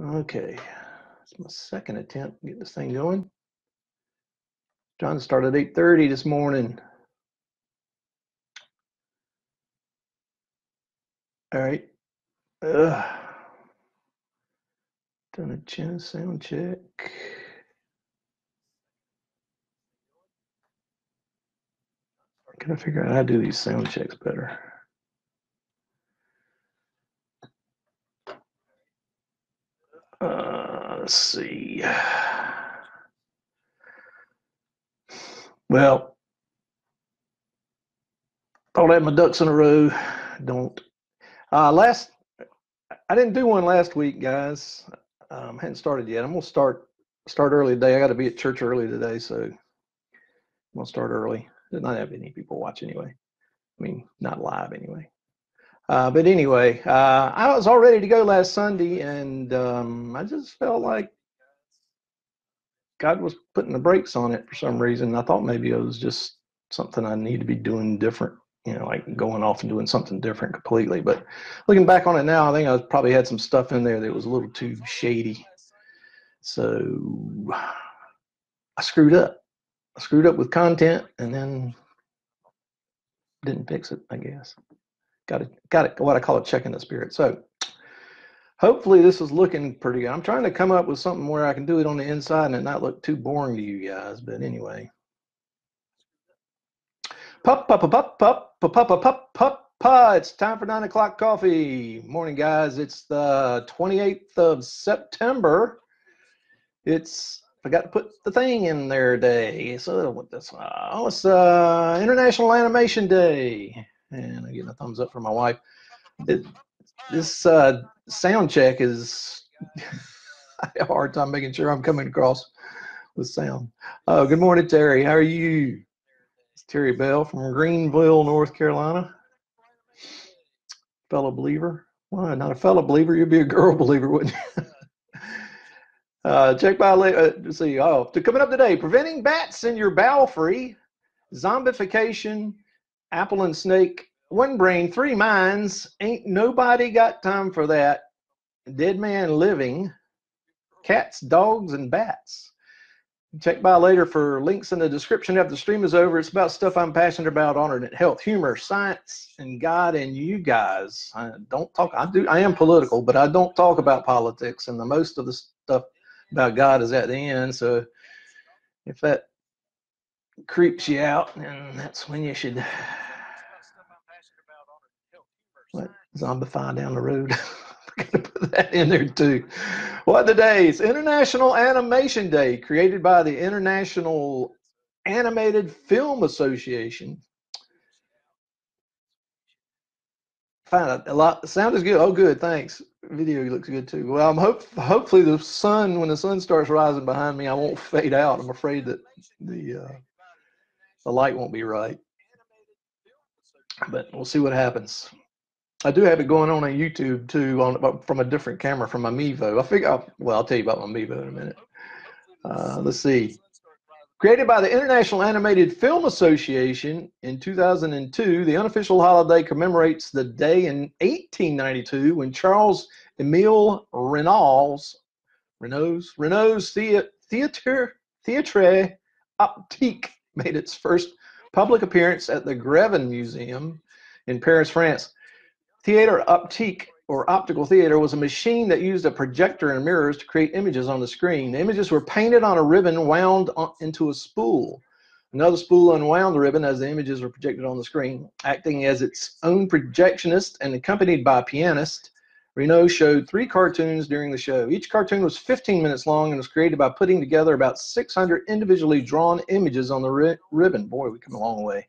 Okay, it's my second attempt to get this thing going. John started at 8.30 this morning. All right. Ugh. Done a chin sound check. I gotta figure out how to do these sound checks better. Uh, let's see. Well, thought I had my ducks in a row. Don't. Uh, last, I didn't do one last week, guys. Um, hadn't started yet. I'm gonna start start early today. I got to be at church early today, so I'm gonna start early. Did not have any people watch anyway. I mean, not live anyway. Uh, but anyway, uh, I was all ready to go last Sunday, and um, I just felt like God was putting the brakes on it for some reason. I thought maybe it was just something I need to be doing different, you know, like going off and doing something different completely. But looking back on it now, I think I probably had some stuff in there that was a little too shady. So I screwed up. I screwed up with content and then didn't fix it, I guess got it got it what i call it checking the spirit. So hopefully this is looking pretty good. I'm trying to come up with something where i can do it on the inside and it not look too boring to you guys but anyway. Pup pup pup pup pup pup pup pup pup it's time for nine o'clock coffee. Morning guys. It's the 28th of september. It's I forgot to put the thing in there day so what this oh it's uh international animation day and I get a thumbs up from my wife. It, this uh, sound check is I have a hard time making sure I'm coming across with sound. Oh, good morning, Terry. How are you? It's Terry Bell from Greenville, North Carolina. Fellow believer. Why not a fellow believer? You'd be a girl believer, wouldn't you? uh, check by uh, let's see. Oh, to coming up today, preventing bats in your belfry, zombification, apple and snake, one brain, three minds. Ain't nobody got time for that. Dead man living, cats, dogs, and bats. Check by later for links in the description after the stream is over. It's about stuff I'm passionate about it health, humor, science, and God and you guys. I don't talk. I do. I am political, but I don't talk about politics. And the most of the stuff about God is at the end. So if that creeps you out, and that's when you should what zombify down the road. Gotta put that in there too. What the days? International Animation Day, created by the International Animated Film Association. Fine, a lot. Sound is good. Oh, good. Thanks. Video looks good too. Well, I'm hope hopefully the sun, when the sun starts rising behind me, I won't fade out. I'm afraid that the uh, the light won't be right, but we'll see what happens. I do have it going on on YouTube too, on from a different camera from my Mevo. I figure, I'll, well, I'll tell you about my Mevo in a minute. Uh, let's see. Created by the International Animated Film Association in 2002, the unofficial holiday commemorates the day in 1892 when Charles Emile Reynaud's Reynaud's Reynaud's Theatre Theatre Optique made its first public appearance at the Grevin Museum in Paris, France. Theater optique or optical theater was a machine that used a projector and mirrors to create images on the screen. The images were painted on a ribbon wound into a spool. Another spool unwound the ribbon as the images were projected on the screen. Acting as its own projectionist and accompanied by a pianist, Reynaud showed three cartoons during the show. Each cartoon was 15 minutes long and was created by putting together about 600 individually drawn images on the ri ribbon. Boy, we come a long way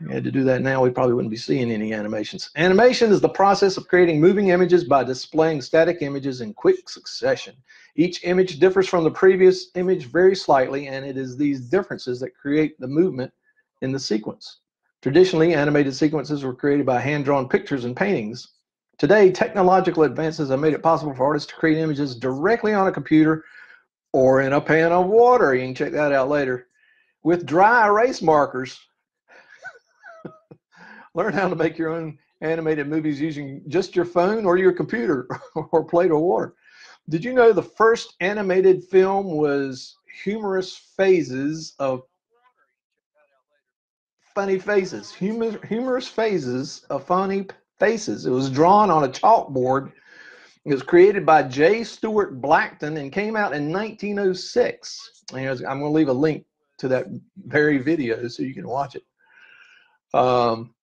we had to do that now, we probably wouldn't be seeing any animations. Animation is the process of creating moving images by displaying static images in quick succession. Each image differs from the previous image very slightly, and it is these differences that create the movement in the sequence. Traditionally, animated sequences were created by hand-drawn pictures and paintings. Today, technological advances have made it possible for artists to create images directly on a computer or in a pan of water. You can check that out later. With dry erase markers, Learn how to make your own animated movies using just your phone or your computer or plate of water. Did you know the first animated film was humorous phases of funny faces, humor, humorous phases of funny faces. It was drawn on a chalkboard. It was created by J. Stuart Blackton and came out in 1906. I'm going to leave a link to that very video so you can watch it. Um,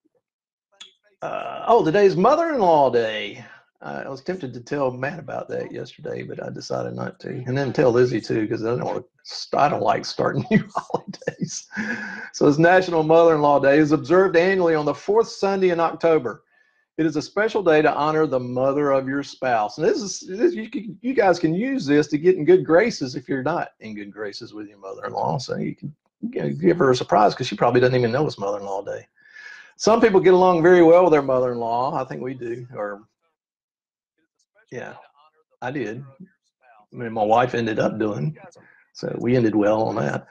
uh, oh, today's Mother-in-Law Day. Uh, I was tempted to tell Matt about that yesterday, but I decided not to, and then tell Lizzie too because I don't want to. I don't like starting new holidays. So it's National Mother-in-Law Day. is observed annually on the fourth Sunday in October. It is a special day to honor the mother of your spouse. And this is this, you, you guys can use this to get in good graces if you're not in good graces with your mother-in-law. So you can you know, give her a surprise because she probably doesn't even know it's Mother-in-Law Day. Some people get along very well with their mother-in-law. I think we do, or yeah, I did. I mean, my wife ended up doing. So we ended well on that.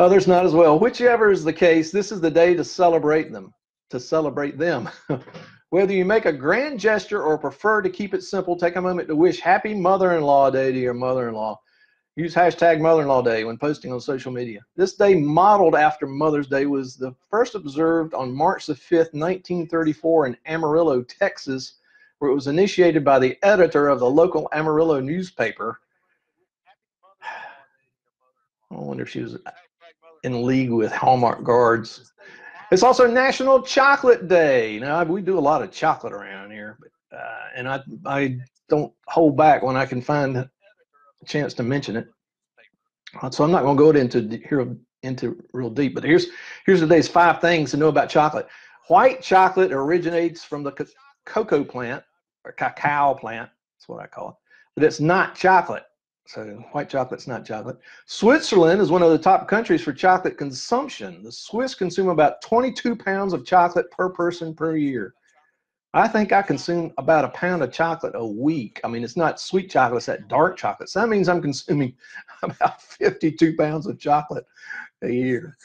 Others not as well. Whichever is the case, this is the day to celebrate them, to celebrate them. Whether you make a grand gesture or prefer to keep it simple, take a moment to wish Happy Mother-in-Law Day to your mother-in-law. Use hashtag Mother-in-Law Day when posting on social media. This day, modeled after Mother's Day, was the first observed on March the 5th, 1934 in Amarillo, Texas, where it was initiated by the editor of the local Amarillo newspaper. I wonder if she was in league with Hallmark guards. It's also National Chocolate Day. Now we do a lot of chocolate around here, but uh, and I I don't hold back when I can find a chance to mention it. So I'm not going to go into here into real deep, but here's here's today's five things to know about chocolate. White chocolate originates from the cocoa plant or cacao plant. That's what I call it. But it's not chocolate. So white chocolate's not chocolate. Switzerland is one of the top countries for chocolate consumption. The Swiss consume about 22 pounds of chocolate per person per year. I think I consume about a pound of chocolate a week. I mean, it's not sweet chocolate, it's that dark chocolate. So that means I'm consuming about 52 pounds of chocolate a year.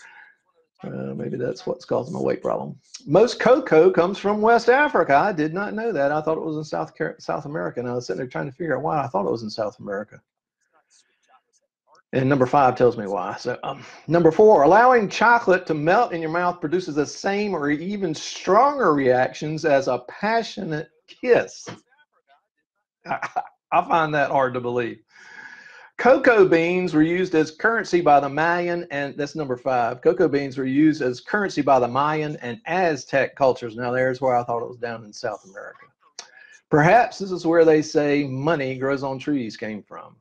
Uh, maybe that's what's causing my weight problem. Most cocoa comes from West Africa. I did not know that. I thought it was in South South America, and I was sitting there trying to figure out why I thought it was in South America. And number five tells me why. So, um, number four, allowing chocolate to melt in your mouth produces the same or even stronger reactions as a passionate kiss. I, I find that hard to believe. Cocoa beans were used as currency by the Mayan, and that's number five. Cocoa beans were used as currency by the Mayan and Aztec cultures. Now, there's where I thought it was down in South America. Perhaps this is where they say money grows on trees came from.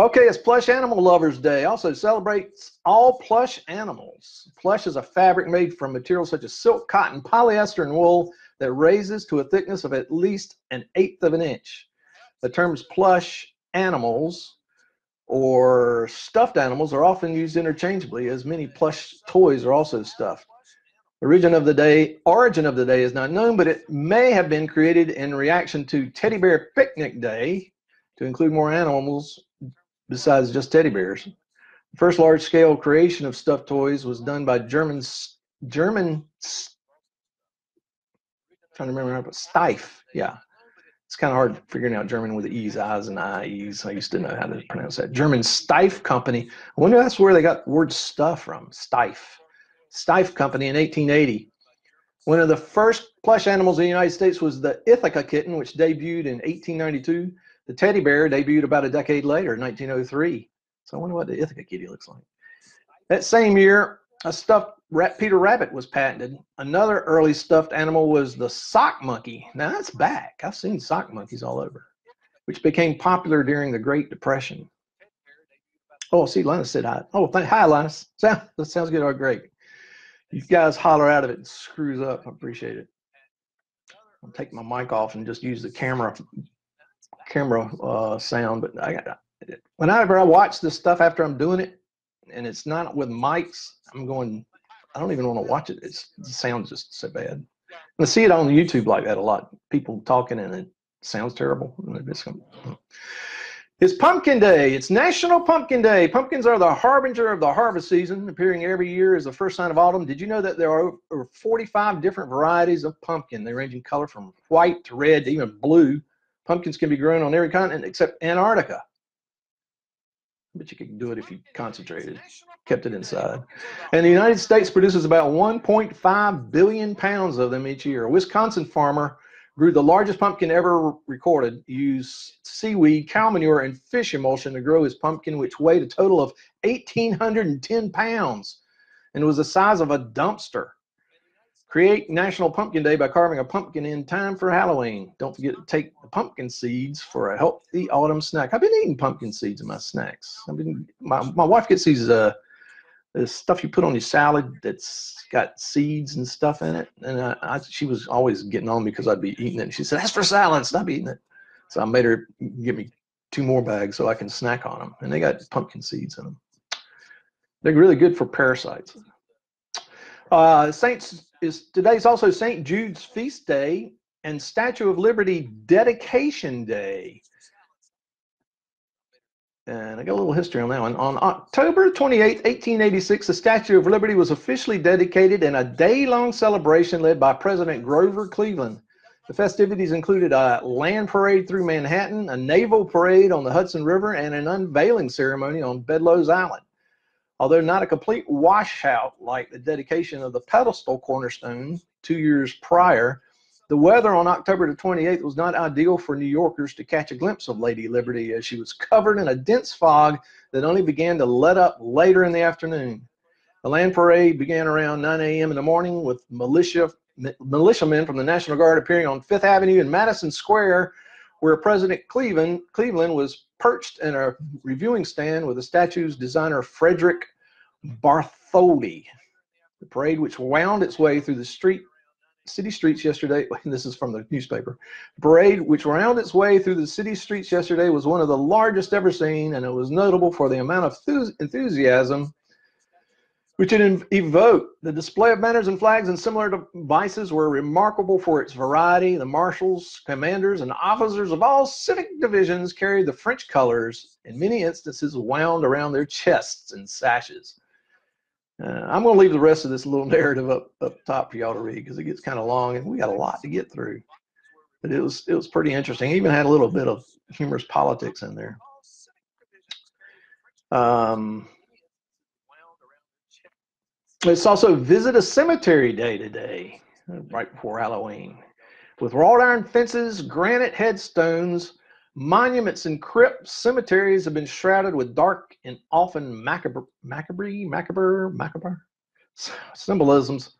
Okay, it's Plush Animal Lovers Day. Also celebrates all plush animals. Plush is a fabric made from materials such as silk, cotton, polyester, and wool that raises to a thickness of at least an eighth of an inch. The terms plush animals or stuffed animals are often used interchangeably as many plush toys are also stuffed. Origin of the day, origin of the day is not known, but it may have been created in reaction to Teddy Bear Picnic Day to include more animals besides just teddy bears. The first large-scale creation of stuffed toys was done by German German trying to remember but Steiff. Yeah, it's kind of hard figuring out German with the E's, I's, and I's. I used to know how to pronounce that. German Steiff Company. I wonder that's where they got the word stuff from. Steiff. Steiff Company in 1880. One of the first plush animals in the United States was the Ithaca kitten, which debuted in 1892. The teddy bear debuted about a decade later, 1903. So I wonder what the Ithaca kitty looks like. That same year, a stuffed rat, Peter Rabbit was patented. Another early stuffed animal was the sock monkey. Now that's back. I've seen sock monkeys all over, which became popular during the Great Depression. Oh, see, Linus said hi. Oh, hi, Linus. Sound, that sounds good. Oh, great. You guys holler out of it and screws up. I appreciate it. I'll take my mic off and just use the camera camera uh, sound. But I, whenever I watch this stuff after I'm doing it, and it's not with mics, I'm going, I don't even want to watch it. It's, it sounds just so bad. And I see it on YouTube like that a lot. People talking and it sounds terrible. It's Pumpkin Day. It's National Pumpkin Day. Pumpkins are the harbinger of the harvest season, appearing every year as the first sign of autumn. Did you know that there are over 45 different varieties of pumpkin? They range in color from white to red to even blue. Pumpkins can be grown on every continent except Antarctica. But you could do it if you concentrated, kept it inside. And the United States produces about 1.5 billion pounds of them each year. A Wisconsin farmer grew the largest pumpkin ever recorded, used seaweed, cow manure, and fish emulsion to grow his pumpkin, which weighed a total of 1,810 pounds and was the size of a dumpster. Create National Pumpkin Day by carving a pumpkin in time for Halloween. Don't forget to take the pumpkin seeds for a healthy autumn snack. I've been eating pumpkin seeds in my snacks. I've been my, my wife gets these uh the stuff you put on your salad that's got seeds and stuff in it. And I, I, she was always getting on me because I'd be eating it. And she said, "That's for salad. Stop eating it." So I made her give me two more bags so I can snack on them. And they got pumpkin seeds in them. They're really good for parasites. Uh, Saints is today's also Saint Jude's feast day and Statue of Liberty dedication day. And I got a little history on that one. On October 28, 1886, the Statue of Liberty was officially dedicated in a day long celebration led by President Grover Cleveland. The festivities included a land parade through Manhattan, a naval parade on the Hudson River, and an unveiling ceremony on Bedloe's Island. Although not a complete washout like the dedication of the pedestal cornerstone two years prior, the weather on October the 28th was not ideal for New Yorkers to catch a glimpse of Lady Liberty as she was covered in a dense fog that only began to let up later in the afternoon. The land parade began around 9 a.m. in the morning with militia militiamen from the National Guard appearing on Fifth Avenue in Madison Square, where President Cleveland, Cleveland was perched in a reviewing stand with the statue's designer Frederick Bartholdi. The parade, which wound its way through the street city streets yesterday. This is from the newspaper. The parade, which wound its way through the city streets yesterday, was one of the largest ever seen, and it was notable for the amount of enthusiasm which it evoked. The display of banners and flags and similar devices were remarkable for its variety. The marshals, commanders, and officers of all civic divisions carried the French colors, in many instances wound around their chests and sashes. Uh, I'm going to leave the rest of this little narrative up up top for y'all to read because it gets kind of long and we got a lot to get through. But it was it was pretty interesting. It even had a little bit of humorous politics in there. Um, it's also Visit a Cemetery Day today, right before Halloween, with wrought iron fences, granite headstones, Monuments and crypts, cemeteries have been shrouded with dark and often macabre, macabre, macabre, macabre symbolisms.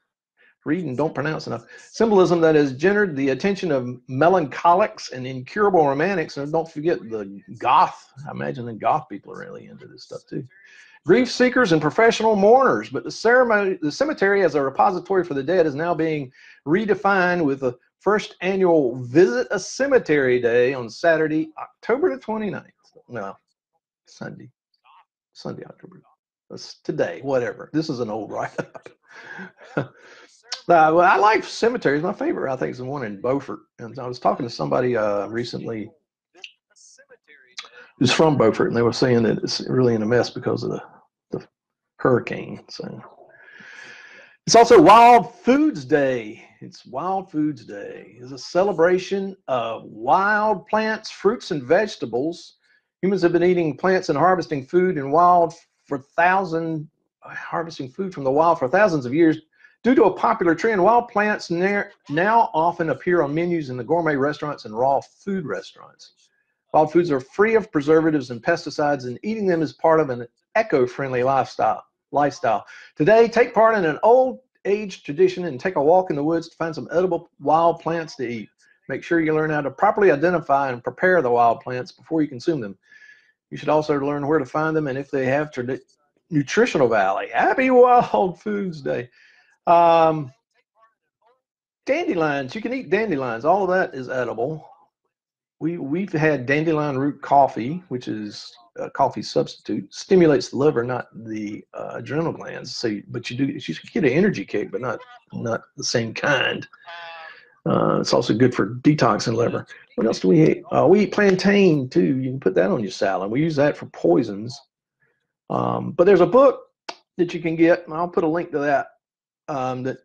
Read and don't pronounce enough. Symbolism that has gendered the attention of melancholics and incurable romantics. And don't forget the goth. I imagine the goth people are really into this stuff too. Grief seekers and professional mourners. But the ceremony, the cemetery as a repository for the dead is now being redefined with a first annual Visit a Cemetery Day on Saturday, October the 29th. No, Sunday. Sunday, October. That's today, whatever. This is an old write up. uh, well, I like cemeteries. My favorite, I think, is the one in Beaufort. And I was talking to somebody uh, recently who's from Beaufort, and they were saying that it's really in a mess because of the, the hurricane. So it's also Wild Foods Day. It's Wild Foods Day. It's a celebration of wild plants, fruits, and vegetables. Humans have been eating plants and harvesting food and wild for thousand harvesting food from the wild for thousands of years. Due to a popular trend, wild plants now often appear on menus in the gourmet restaurants and raw food restaurants. Wild foods are free of preservatives and pesticides, and eating them is part of an eco-friendly lifestyle lifestyle. Today, take part in an old age tradition and take a walk in the woods to find some edible wild plants to eat. Make sure you learn how to properly identify and prepare the wild plants before you consume them. You should also learn where to find them and if they have nutritional value. Happy Wild Foods Day. Um, dandelions, you can eat dandelions. All of that is edible. We, we've had dandelion root coffee, which is a coffee substitute stimulates the liver, not the uh, adrenal glands. So, but you do you get an energy kick, but not not the same kind. Uh, it's also good for detoxing liver. What else do we eat? Uh, we eat plantain too. You can put that on your salad. We use that for poisons. Um, but there's a book that you can get, and I'll put a link to that um, that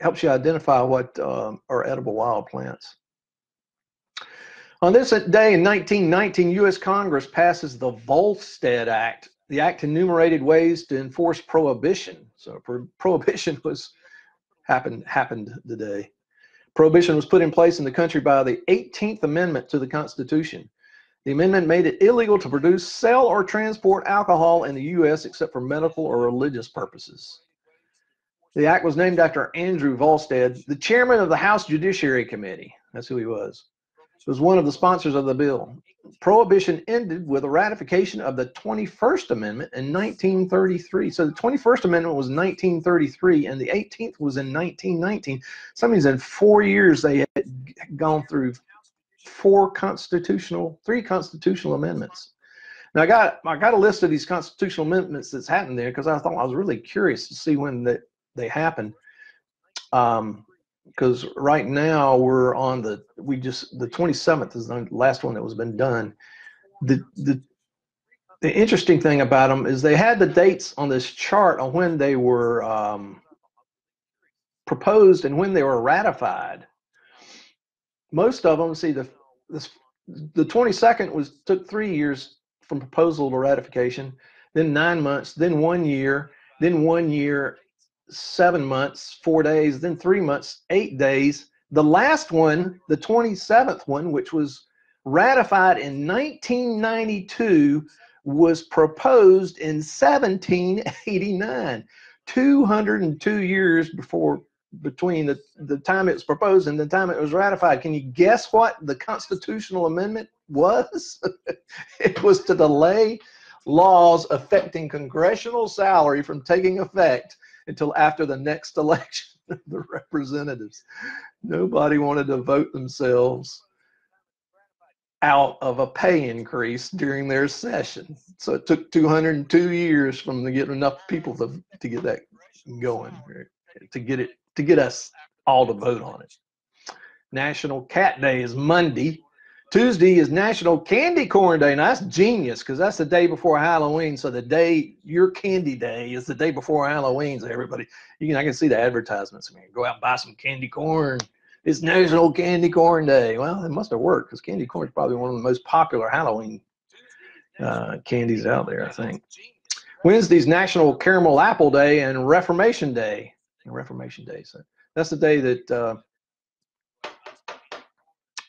helps you identify what um, are edible wild plants. On this day in 1919, U.S. Congress passes the Volstead Act, the act enumerated ways to enforce prohibition. So pro prohibition was happened happened today. Prohibition was put in place in the country by the 18th Amendment to the Constitution. The amendment made it illegal to produce, sell, or transport alcohol in the U.S. except for medical or religious purposes. The act was named after Andrew Volstead, the chairman of the House Judiciary Committee. That's who he was. He was one of the sponsors of the bill. Prohibition ended with a ratification of the 21st Amendment in 1933. So the 21st Amendment was 1933, and the 18th was in 1919. Some means in four years they had gone through four constitutional, three constitutional amendments. Now I got I got a list of these constitutional amendments that's happened there because I thought I was really curious to see when that they happen. Um, because right now we're on the we just the 27th is the last one that was been done. The the the interesting thing about them is they had the dates on this chart on when they were um, proposed and when they were ratified. Most of them, see the this the 22nd was took three years from proposal to ratification, then nine months, then one year, then one year, seven months, four days, then three months, eight days. The last one, the 27th one, which was ratified in 1992, was proposed in 1789, 202 years before between the, the time it was proposed and the time it was ratified. Can you guess what the constitutional amendment was? it was to delay laws affecting congressional salary from taking effect until after the next election of the representatives. Nobody wanted to vote themselves out of a pay increase during their session. So it took 202 years from to get enough people to, to get that going, to get it to get us all to vote on it. National Cat Day is Monday. Tuesday is National Candy Corn Day. Now that's genius because that's the day before Halloween. So the day your candy day is the day before Halloween. So everybody, you can I can see the advertisements. I mean, go out and buy some candy corn. It's National Candy Corn Day. Well, it must have worked because candy corn is probably one of the most popular Halloween uh, candies out there. I think. Wednesday's National Caramel Apple Day and Reformation Day. Reformation Day. So that's the day that uh,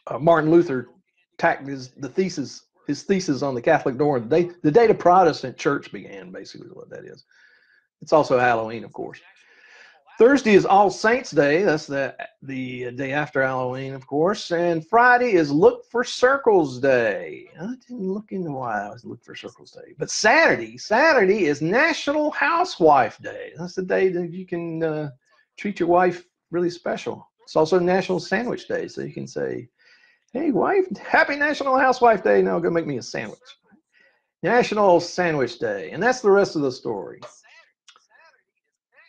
uh, Martin Luther tacked his the thesis his thesis on the Catholic door. The day the day the Protestant Church began, basically, what that is. It's also Halloween, of course. Thursday is All Saints Day. That's the the day after Halloween, of course. And Friday is Look for Circles Day. I didn't look into why I was Look for Circles Day. But Saturday, Saturday is National Housewife Day. That's the day that you can uh, treat your wife really special. It's also National Sandwich Day, so you can say, "Hey, wife, Happy National Housewife Day." Now go make me a sandwich. National Sandwich Day, and that's the rest of the story.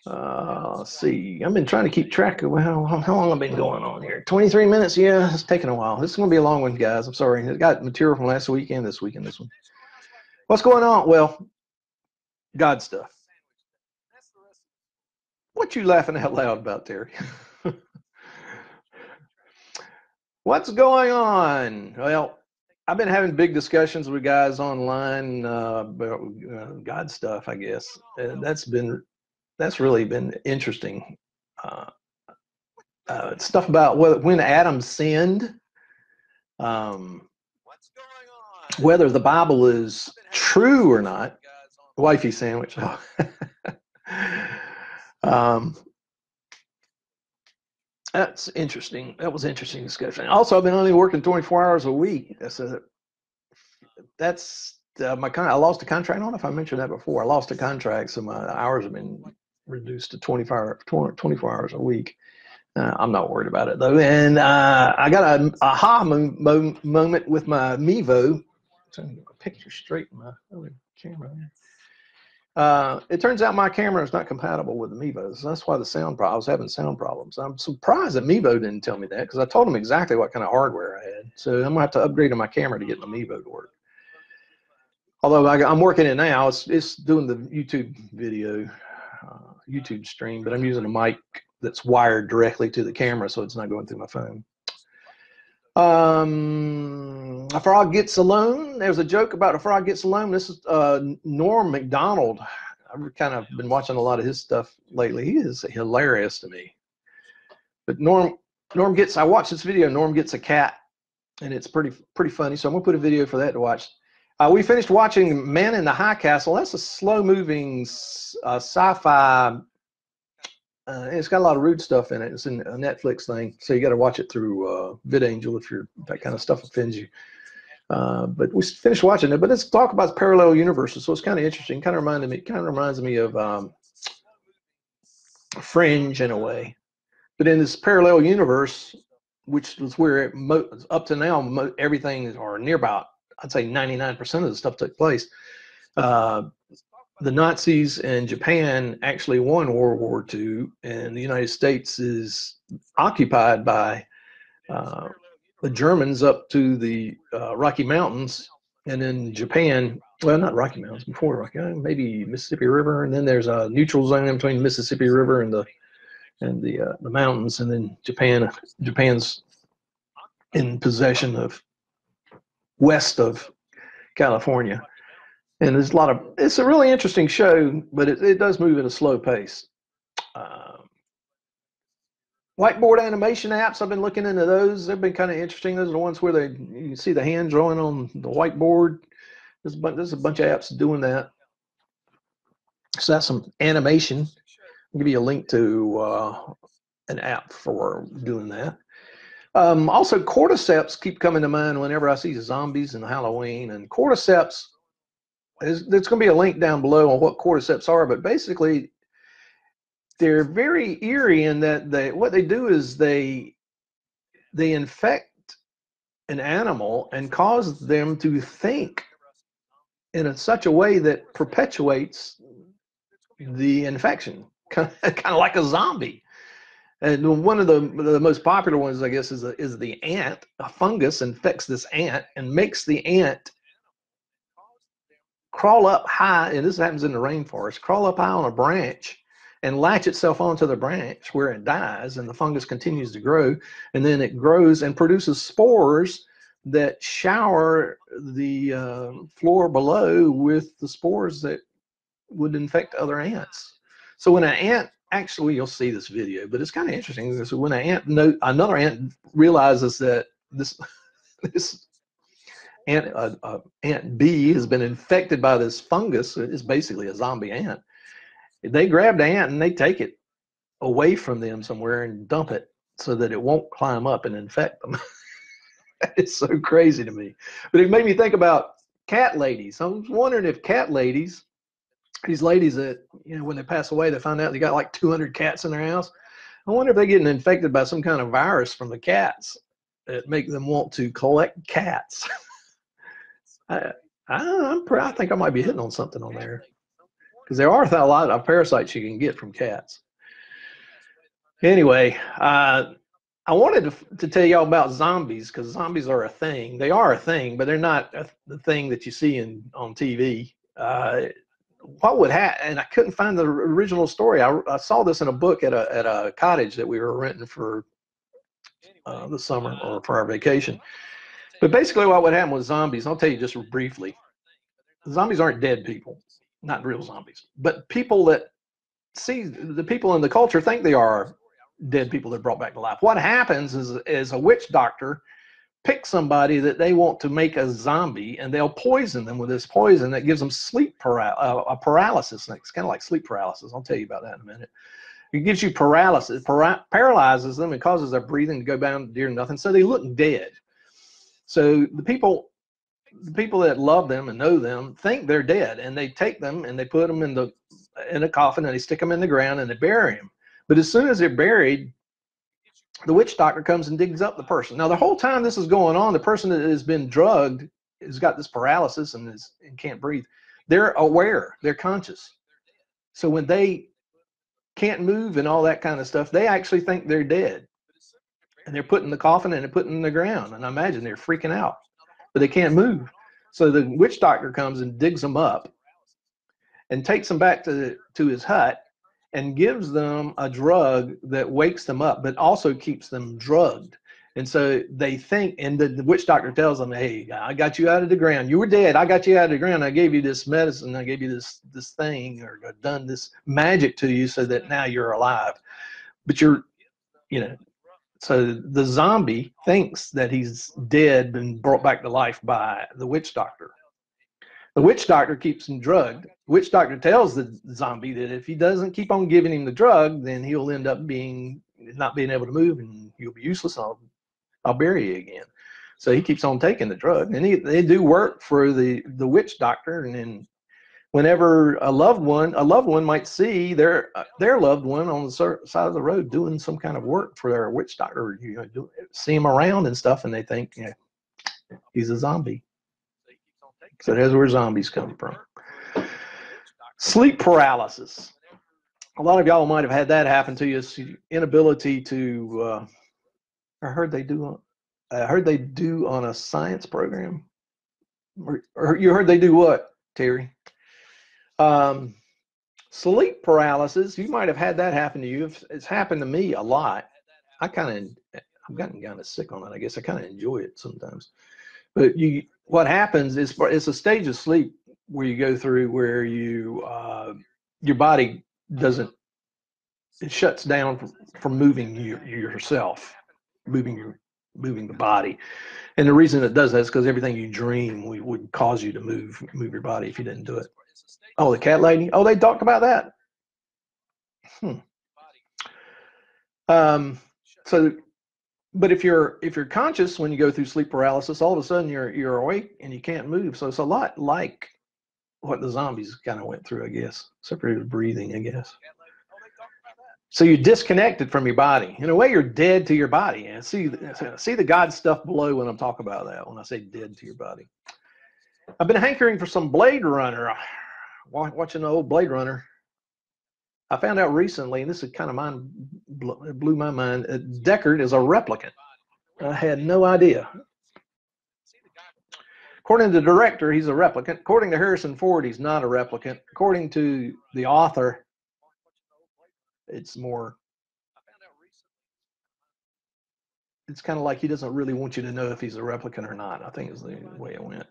Uh, let's see. I've been trying to keep track of how, how long I've been going on here. 23 minutes. Yeah, it's taking a while. This is going to be a long one, guys. I'm sorry. I got material from last week and this week and this one. What's going on? Well, God stuff. What you laughing out loud about, Terry? What's going on? Well, I've been having big discussions with guys online uh, about uh, God stuff. I guess and that's been that's really been interesting. Uh, uh, stuff about whether, when Adam sinned, um, whether the Bible is true or not. Wifey sandwich. um, that's interesting. That was interesting discussion. Also, I've been only working 24 hours a week. That's a, that's uh, my con- I lost a contract. I don't know if I mentioned that before. I lost a contract, so my hours have been reduced to 24, 24 hours a week. Uh, I'm not worried about it though. And uh, I got a aha mo- mo- moment with my Mevo. Turn the picture straight in my other camera. Uh, it turns out my camera is not compatible with Mevo. So that's why the sound pro- I was having sound problems. I'm surprised Mevo didn't tell me that because I told them exactly what kind of hardware I had. So I'm gonna have to upgrade my camera to get the Mevo to work. Although I, am working it now, it's it's doing the YouTube video, uh, YouTube stream, but I'm using a mic that's wired directly to the camera, so it's not going through my phone. Um, a frog gets alone. There's a joke about a frog gets alone. This is uh, Norm Macdonald. I've kind of been watching a lot of his stuff lately. He is hilarious to me. But Norm, Norm gets. I watched this video. Norm gets a cat, and it's pretty pretty funny. So I'm gonna put a video for that to watch. Uh, we finished watching Man in the High Castle. That's a slow moving uh, sci-fi uh, it's got a lot of rude stuff in it. It's in a Netflix thing, so you got to watch it through uh, VidAngel if you're that kind of stuff offends you. Uh, but we finished watching it. But let's talk about parallel universes. So it's kind of interesting. Kind of reminded me. Kind of reminds me of um, Fringe in a way. But in this parallel universe, which is where up to now everything or near about I'd say 99% of the stuff took place. Uh, the Nazis and Japan actually won World War II, and the United States is occupied by uh, the Germans up to the uh, Rocky Mountains, and then Japan. Well, not Rocky Mountains before Rocky, uh, maybe Mississippi River, and then there's a neutral zone between Mississippi River and the and the uh, the mountains, and then Japan. Japan's in possession of west of California and there's a lot of it's a really interesting show but it, it does move at a slow pace. Um, whiteboard animation apps i've been looking into those. They've been kind of interesting. Those are the ones where they you see the hand drawing on the whiteboard. There's a bunch, there's a bunch of apps doing that. So that's some animation. I'll give you a link to uh, an app for doing that. Um, also cordyceps keep coming to mind whenever i see zombies and halloween and cordyceps there's, there's going to be a link down below on what cordyceps are, but basically, they're very eerie in that they what they do is they they infect an animal and cause them to think in a, such a way that perpetuates the infection, kind of, kind of like a zombie. And one of the the most popular ones, I guess, is a, is the ant. A fungus infects this ant and makes the ant crawl up high, and this happens in the rainforest, crawl up high on a branch and latch itself onto the branch where it dies, and the fungus continues to grow, and then it grows and produces spores that shower the uh, floor below with the spores that would infect other ants. So when an ant actually, you'll see this video, but it's kind of interesting. So when an ant, no, another ant realizes that this this ant, uh, uh, ant B has been infected by this fungus. It's basically a zombie ant. They grab the ant and they take it away from them somewhere and dump it so that it won't climb up and infect them. it's so crazy to me. But it made me think about cat ladies. I was wondering if cat ladies, these ladies that, you know, when they pass away, they find out they got like 200 cats in their house. I wonder if they're getting infected by some kind of virus from the cats that make them want to collect cats. I, I, I think I might be hitting on something on there because there are a lot of parasites you can get from cats. Anyway, uh, I wanted to, to tell y'all about zombies because zombies are a thing. They are a thing, but they're not a, the thing that you see in on TV. Uh, what would happen? And I couldn't find the original story. I, I, saw this in a book at a at a cottage that we were renting for uh, the summer or for our vacation. But basically, what would happen with zombies, I'll tell you just briefly. Zombies aren't dead people, not real zombies, but people that see the people in the culture think they are dead people that are brought back to life. What happens is, is a witch doctor picks somebody that they want to make a zombie, and they'll poison them with this poison that gives them sleep paral- uh, a paralysis. It's kind of like sleep paralysis. I'll tell you about that in a minute. It gives you paralysis, para- paralyzes them, and causes their breathing to go down near nothing, so they look dead. So the people, the people that love them and know them think they're dead, and they take them and they put them in the in a coffin and they stick them in the ground and they bury them. But as soon as they're buried, the witch doctor comes and digs up the person. Now the whole time this is going on, the person that has been drugged has got this paralysis and is and can't breathe. They're aware, they're conscious. So when they can't move and all that kind of stuff, they actually think they're dead. And they're putting the coffin and they're putting in the ground. And I imagine they're freaking out, but they can't move. So the witch doctor comes and digs them up and takes them back to, to his hut and gives them a drug that wakes them up, but also keeps them drugged. And so they think, and the, the, witch doctor tells them, "Hey, I got you out of the ground. You were dead. I got you out of the ground. I gave you this medicine. I gave you this this thing, or done this magic to you, so that now you're alive. But you're, you know, so the zombie thinks that he's dead, been brought back to life by the witch doctor. The witch doctor keeps him drugged. The witch doctor tells the zombie that if he doesn't keep on giving him the drug, then he'll end up being not being able to move and you'll be useless. I'll, I'll bury you again. So he keeps on taking the drug, and he, they do work for the the witch doctor. And then, whenever a loved one, a loved one might see their their loved one on the side of the road doing some kind of work for their witch doctor, you know, do, see him around and stuff, and they think, yeah, he's a zombie. So that's where zombies come from. Sleep paralysis. A lot of y'all might have had that happen to you. It's inability to. Uh, I heard they do. I heard they do on a science program. Or, or you heard they do what, Terry? Um, sleep paralysis. You might have had that happen to you. It's happened to me a lot. I kind of, I've gotten kind of sick on it. I guess I kind of enjoy it sometimes. But you, what happens is it's a stage of sleep where you go through where you uh, your body doesn't it shuts down from, from moving you, yourself, moving your moving the body. And the reason it does that is because everything you dream would cause you to move move your body if you didn't do it. Oh, the cat lady. Oh, they talked about that. Hmm. Um, so but if you're if you're conscious when you go through sleep paralysis, all of a sudden you're you're awake and you can't move. So it's a lot like what the zombies kind of went through, I guess, separated breathing, I guess. So you're disconnected from your body. In a way, you're dead to your body. And see, see the God stuff below when I'm talking about that. When I say dead to your body, I've been hankering for some Blade Runner. Watching the old Blade Runner, I found out recently, and this is kind of mind blew my mind. Deckard is a replicant. I had no idea. According to the director, he's a replicant. According to Harrison Ford, he's not a replicant. According to the author, it's more. It's kind of like he doesn't really want you to know if he's a replicant or not. I think is the way it went.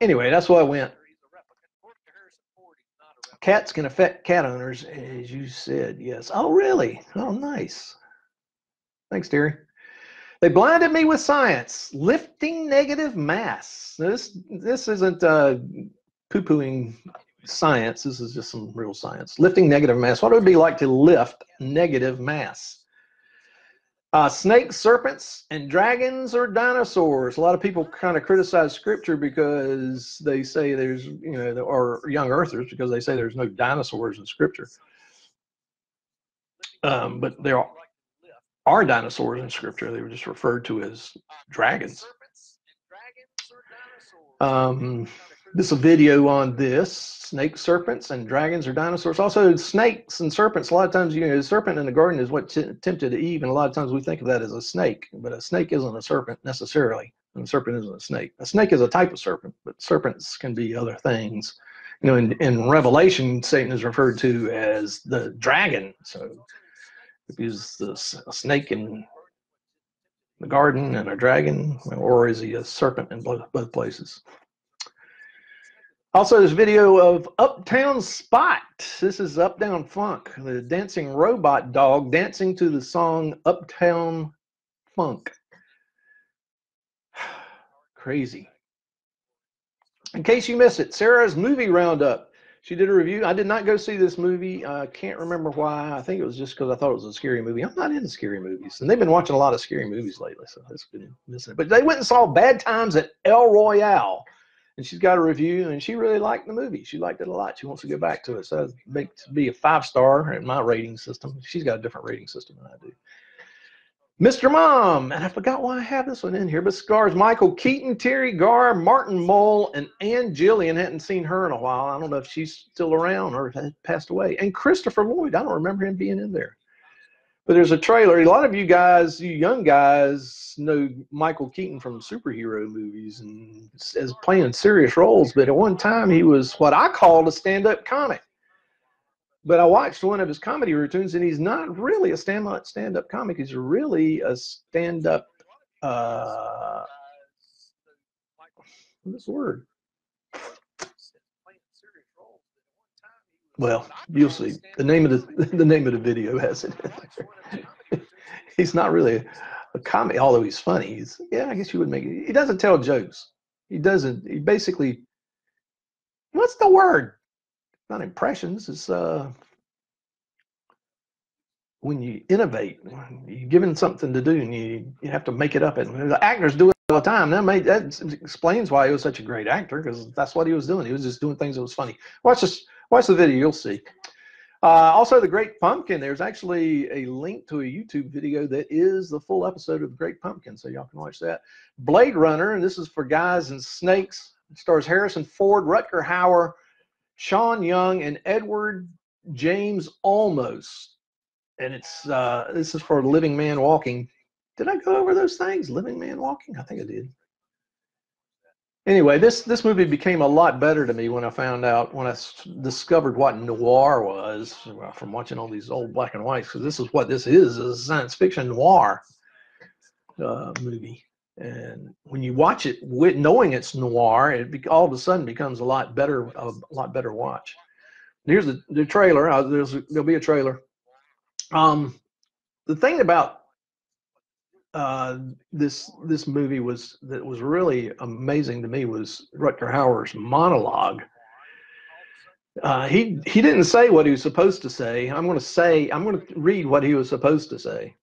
Anyway, that's why I went cats can affect cat owners, as you said. Yes. Oh, really? Oh, nice. Thanks, Terry. They blinded me with science. Lifting negative mass. This this isn't uh, poo-pooing science. This is just some real science. Lifting negative mass. What would it be like to lift negative mass? Uh, snakes, serpents, and dragons are dinosaurs. A lot of people kind of criticize scripture because they say there's, you know, or young earthers because they say there's no dinosaurs in scripture. Um, but there are dinosaurs in scripture. They were just referred to as dragons. Um, this is a video on this. Snake serpents and dragons or dinosaurs. Also snakes and serpents a lot of times you know the serpent in the garden is what tempted eve and a lot of times we think of that as a snake but a snake isn't a serpent necessarily. And a serpent isn't a snake. A snake is a type of serpent but serpents can be other things. You know in, in revelation satan is referred to as the dragon. So if he's the a snake in the garden and a dragon or is he a serpent in both, both places also, this video of Uptown Spot. This is Uptown Funk, the dancing robot dog dancing to the song Uptown Funk. Crazy. In case you missed it, Sarah's movie roundup. She did a review. I did not go see this movie. I can't remember why. I think it was just because I thought it was a scary movie. I'm not into scary movies, and they've been watching a lot of scary movies lately, so that's been missing. But they went and saw Bad Times at El Royale and she's got a review and she really liked the movie. She liked it a lot. She wants to go back to it. So it makes be a five star in my rating system. She's got a different rating system than I do. Mr. Mom, and I forgot why I have this one in here, but scars Michael Keaton, Teri Garr, Martin Mull, and Ann Jillian. Hadn't seen her in a while. I don't know if she's still around or passed away. And Christopher Lloyd. I don't remember him being in there. But there's a trailer. A lot of you guys, you young guys, know Michael Keaton from superhero movies and as playing serious roles. But at one time, he was what I called a stand-up comic. But I watched one of his comedy routines, and he's not really a stand-up stand-up comic. He's really a stand-up. Uh, this word? Well, you'll see. The name of the the name of the video has it. he's not really a, a although he's funny. He's yeah, I guess you would make it. He doesn't tell jokes. He doesn't. He basically. What's the word? Not impressions. It's uh. When you innovate, you're given something to do, and you you have to make it up. And the actors do it all the time. That made that explains why he was such a great actor because that's what he was doing. He was just doing things that was funny. Watch this Watch the video, you'll see. Uh, also, The Great Pumpkin. There's actually a link to a YouTube video that is the full episode of The Great Pumpkin, so y'all can watch that. Blade Runner, and this is for guys and snakes. It stars Harrison Ford, Rutger Hauer, Sean Young, and Edward James Olmos. And it's uh, this is for Living Man Walking. Did I go over those things? Living Man Walking? I think I did anyway, this this movie became a lot better to me when I found out when I discovered what noir was from watching all these old black and whites. Because this is what this is: is a science fiction noir uh, movie. And when you watch it with knowing it's noir, it be, all of a sudden becomes a lot better, a lot better watch. Here's the, the trailer. Uh, there's there'll be a trailer. Um, the thing about uh, this this movie was that was really amazing to me was Rutger Hauer's monologue. Uh, he he didn't say what he was supposed to say. I'm going to say I'm going to read what he was supposed to say.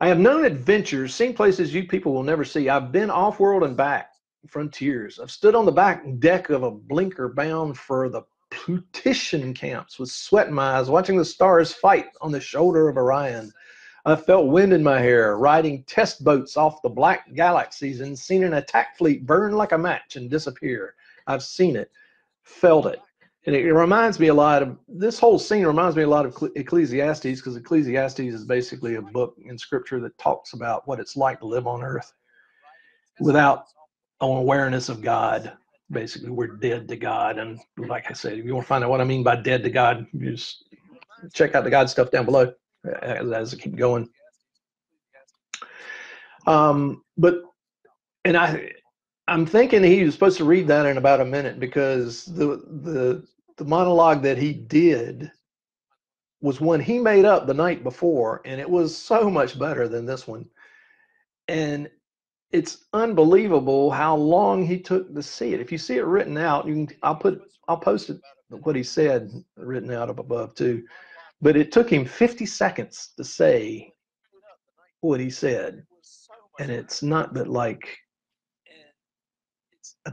I have known adventures, seen places you people will never see. I've been off world and back, frontiers. I've stood on the back deck of a blinker bound for the Plutician camps with sweat in my eyes, watching the stars fight on the shoulder of Orion. I felt wind in my hair, riding test boats off the black galaxies and seen an attack fleet burn like a match and disappear. I've seen it, felt it. And it reminds me a lot of this whole scene reminds me a lot of Ecclesiastes because Ecclesiastes is basically a book in scripture that talks about what it's like to live on earth without an awareness of God. Basically, we're dead to God. And like I said, if you want to find out what I mean by dead to God, just check out the God stuff down below as, as I keep going. Um, but and I I'm thinking he was supposed to read that in about a minute because the the the monologue that he did was one he made up the night before, and it was so much better than this one. And it's unbelievable how long he took to see it. If you see it written out, you can I'll put I'll post it what he said written out up above too. But it took him 50 seconds to say what he said. And it's not but like a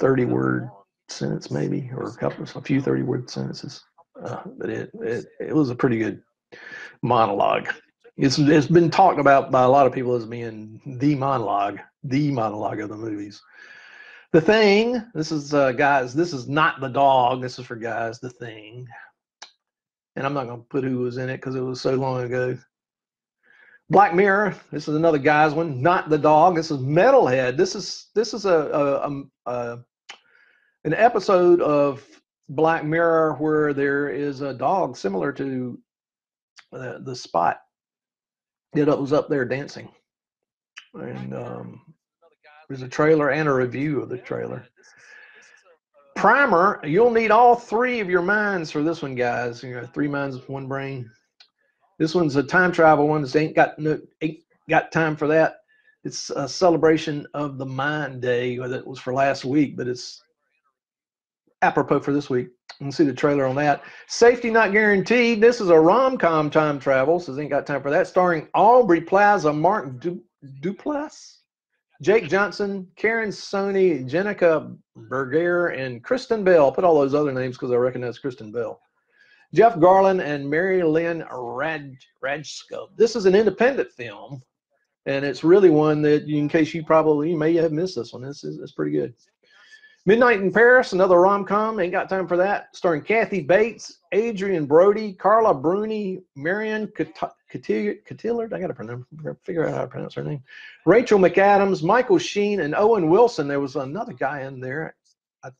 30 word sentence, maybe, or a couple, a few 30 word sentences. Uh, but it, it, it was a pretty good monologue. It's, it's been talked about by a lot of people as being the monologue, the monologue of the movies. The Thing, this is, uh, guys, this is not the dog. This is for guys. The Thing and I'm not going to put who was in it because it was so long ago. Black Mirror. This is another guy's one. Not the dog. This is Metalhead. This is this is a, a, a, a an episode of Black Mirror where there is a dog similar to the, the spot that was up there dancing. And um, there's a trailer and a review of the trailer. Primer, you'll need all three of your minds for this one, guys. You know, three minds, one brain. This one's a time travel one. This ain't got no ain't got time for that. It's a celebration of the Mind Day that was for last week, but it's apropos for this week. You can see the trailer on that. Safety not guaranteed. This is a rom-com time travel, so ain't got time for that. Starring Aubrey Plaza, Mark du- Duplass, Jake Johnson, Karan Soni, Jenica Bergere, and Kristen Bell. I'll put all those other names because I recognize Kristen Bell. Jeff Garlin and Mary Lynn Raj, Rajskub. This is an independent film, and it's really one that, in case you probably you may have missed this one, this is it's pretty good. Midnight in Paris, another rom com. Ain't got time for that. Starring Kathy Bates, Adrien Brody, Carla Bruni, Marion Cotillard. I got to figure out how to pronounce her name. Rachel McAdams, Michael Sheen, and Owen Wilson. There was another guy in there. I,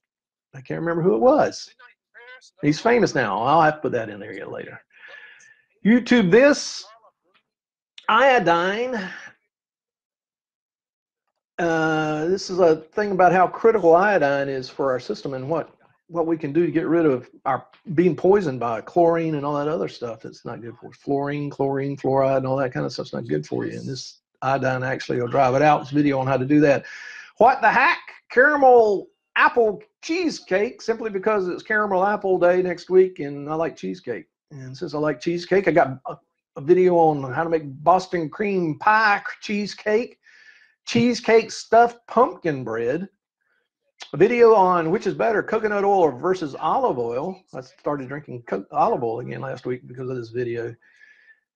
I can't remember who it was. He's famous now. I'll have to put that in there later. YouTube this. Iodine uh, this is a thing about how critical iodine is for our system and what what we can do to get rid of our being poisoned by chlorine and all that other stuff that's not good for us. Fluorine, chlorine, fluoride, and all that kind of stuff's not good for you. And this iodine actually will drive it out. This video on how to do that. What the heck? Caramel apple cheesecake simply because it's caramel apple day next week and I like cheesecake. And since I like cheesecake, I got a, a video on how to make Boston cream pie cheesecake cheesecake stuffed pumpkin bread, a video on which is better, coconut oil versus olive oil. I started drinking olive oil again last week because of this video.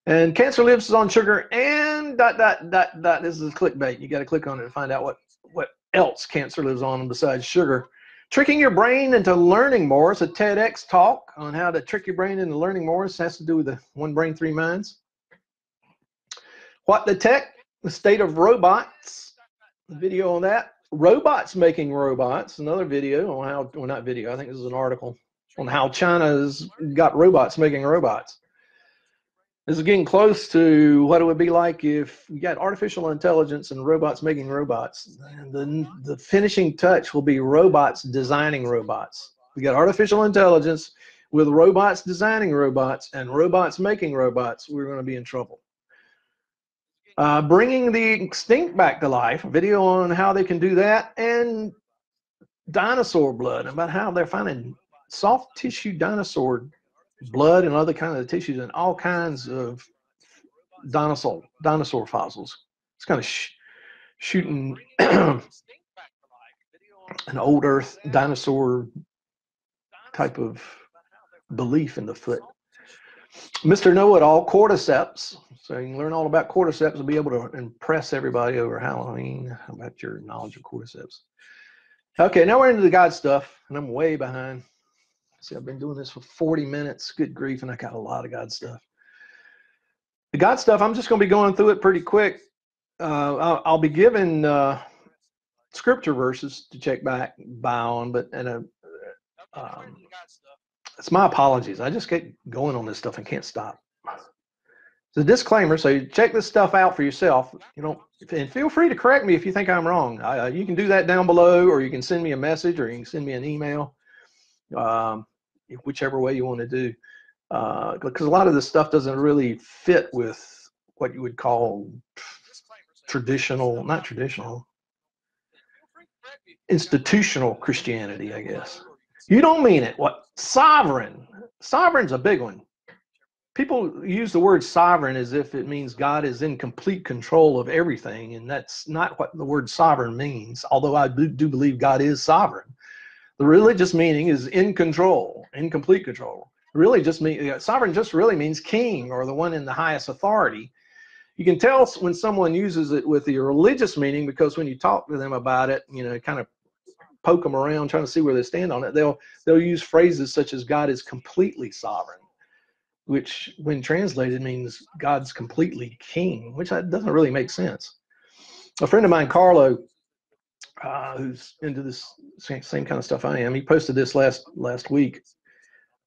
And cancer lives on sugar and dot dot dot dot. This is clickbait. You got to click on it to find out what what else cancer lives on besides sugar. Tricking your brain into learning more. It's a TEDx talk on how to trick your brain into learning more. This has to do with the one brain, three minds. What the tech the state of robots, video on that. Robots making robots, another video on how, well, not video, I think this is an article on how China's got robots making robots. This is getting close to what it would be like if you got artificial intelligence and robots making robots. And the, the finishing touch will be robots designing robots. We got artificial intelligence with robots designing robots and robots making robots. We're going to be in trouble. Uh, bringing the extinct back to life, video on how they can do that, and dinosaur blood, about how they're finding soft tissue dinosaur blood and other kinds of tissues and all kinds of dinosaur dinosaur fossils. It's kind of sh shooting an old Earth dinosaur type of belief in the foot. Mr. Know-It-All, cordyceps. So you can learn all about cordyceps and be able to impress everybody over Halloween about your knowledge of cordyceps. Okay, now we're into the God stuff, and I'm way behind. See, I've been doing this for 40 minutes. Good grief, and I got a lot of God stuff. The God stuff, I'm just going to be going through it pretty quick. Uh, I'll, I'll, be giving uh, scripture verses to check back by on, but and a, um, it's my apologies. I just get going on this stuff and can't stop. It's a disclaimer, so you check this stuff out for yourself. You know, and feel free to correct me if you think I'm wrong. Uh, you can do that down below, or you can send me a message, or you can send me an email, um, whichever way you want to do. Uh, because a lot of this stuff doesn't really fit with what you would call traditional, not traditional, institutional Christianity, I guess. You don't mean it. What? Sovereign. Sovereign's a big one. People use the word sovereign as if it means God is in complete control of everything, and that's not what the word sovereign means, although I do, believe God is sovereign. The religious meaning is in control, in complete control. Really just mean sovereign just really means king or the one in the highest authority. You can tell when someone uses it with the religious meaning because when you talk to them about it, you know, kind of poke them around trying to see where they stand on it, they'll they'll use phrases such as God is completely sovereign, which when translated means God's completely king, which doesn't really make sense. A friend of mine, Carlo, uh, who's into this same, same, kind of stuff I am, he posted this last last week.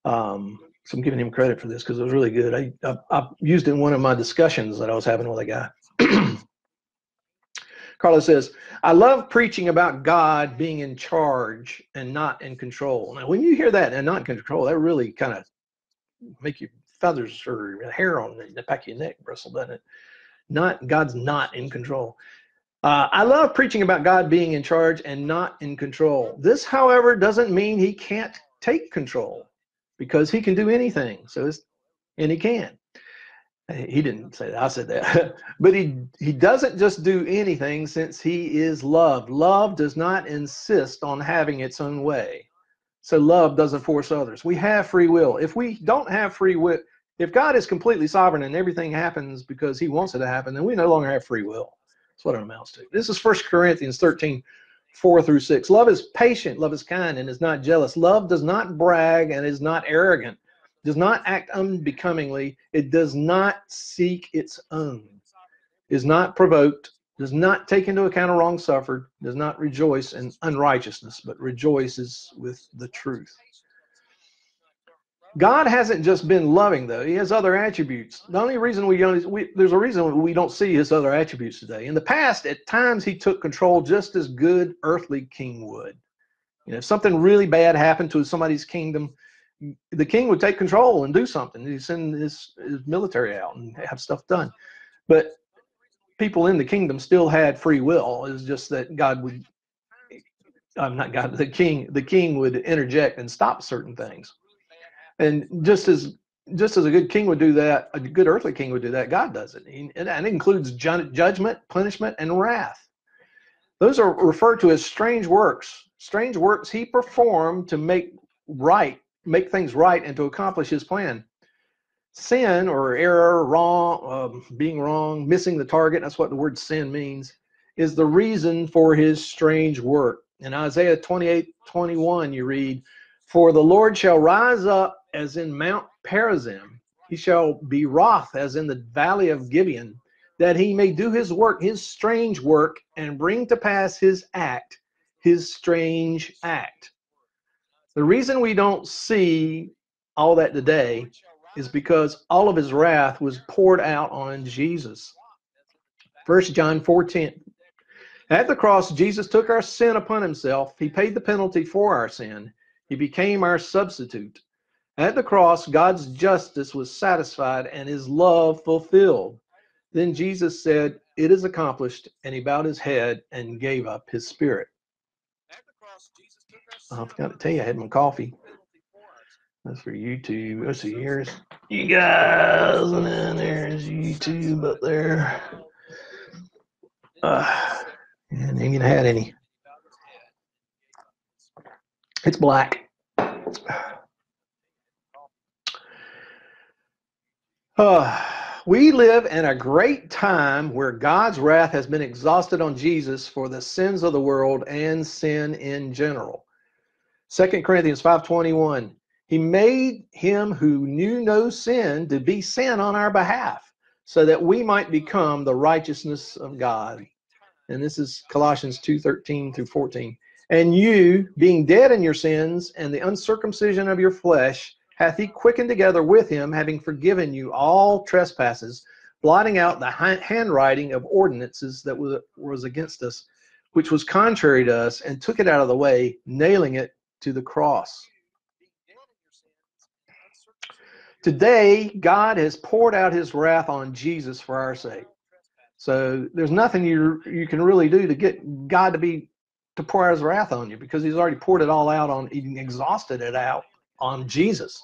Um, so I'm giving him credit for this because it was really good. I, I, I used it in one of my discussions that I was having with a guy. Carlos says, I love preaching about God being in charge and not in control. Now, when you hear that and not in control, that really kind of make your feathers or hair on the back of your neck bristle, doesn't it? Not God's not in control. Uh, I love preaching about God being in charge and not in control. This, however, doesn't mean he can't take control because he can do anything. So and he can he didn't say that i said that but he he doesn't just do anything since he is love love does not insist on having its own way So love doesn't force others. We have free will. If we don't have free will, if God is completely sovereign and everything happens because he wants it to happen, then we no longer have free will. That's what it amounts to. This is First Corinthians 13, 4 through 6. Love is patient, love is kind, and is not jealous. Love does not brag and is not arrogant, does not act unbecomingly. It does not seek its own, is not provoked, does not take into account a wrong suffered, does not rejoice in unrighteousness, but rejoices with the truth. God hasn't just been loving though; He has other attributes. The only reason we don't we, there's a reason we don't see His other attributes today. In the past, at times He took control just as good earthly king would. You know, if something really bad happened to somebody's kingdom, the king would take control and do something. He'd send his, his military out and have stuff done. But people in the kingdom still had free will. It's just that God would, I'm not God, the king, the king would interject and stop certain things. And just as just as a good king would do that, a good earthly king would do that. God does it, and it includes judgment, punishment, and wrath. Those are referred to as strange works. Strange works he performed to make right, make things right, and to accomplish his plan. Sin or error, wrong, uh, being wrong, missing the target. That's what the word sin means. Is the reason for his strange work. In Isaiah 28, 21, you read, For the Lord shall rise up as in Mount Perazim. He shall be wroth as in the valley of Gibeon, that he may do his work, his strange work, and bring to pass his act, his strange act. The reason we don't see all that today is because all of his wrath was poured out on Jesus. First John 14. At the cross, Jesus took our sin upon himself. He paid the penalty for our sin. He became our substitute. At the cross, God's justice was satisfied and his love fulfilled. Then Jesus said, It is accomplished, and he bowed his head and gave up his spirit. I forgot to tell you, I had my coffee. That's for YouTube. Let's see, here's you guys, and then there's YouTube up there. Uh, and ain't had any. It's black. Uh, we live in a great time where God's wrath has been exhausted on Jesus for the sins of the world and sin in general. 2 Corinthians 5:21 He made him who knew no sin to be sin on our behalf so that we might become the righteousness of God. And this is Colossians 2:13 through 14. And you being dead in your sins and the uncircumcision of your flesh hath he quickened together with him, having forgiven you all trespasses, blotting out the handwriting of ordinances that was against us, which was contrary to us, and took it out of the way, nailing it to the cross. Today, God has poured out his wrath on Jesus for our sake. So there's nothing you you can really do to get God to be to pour his wrath on you because he's already poured it all out on exhausted it out on Jesus.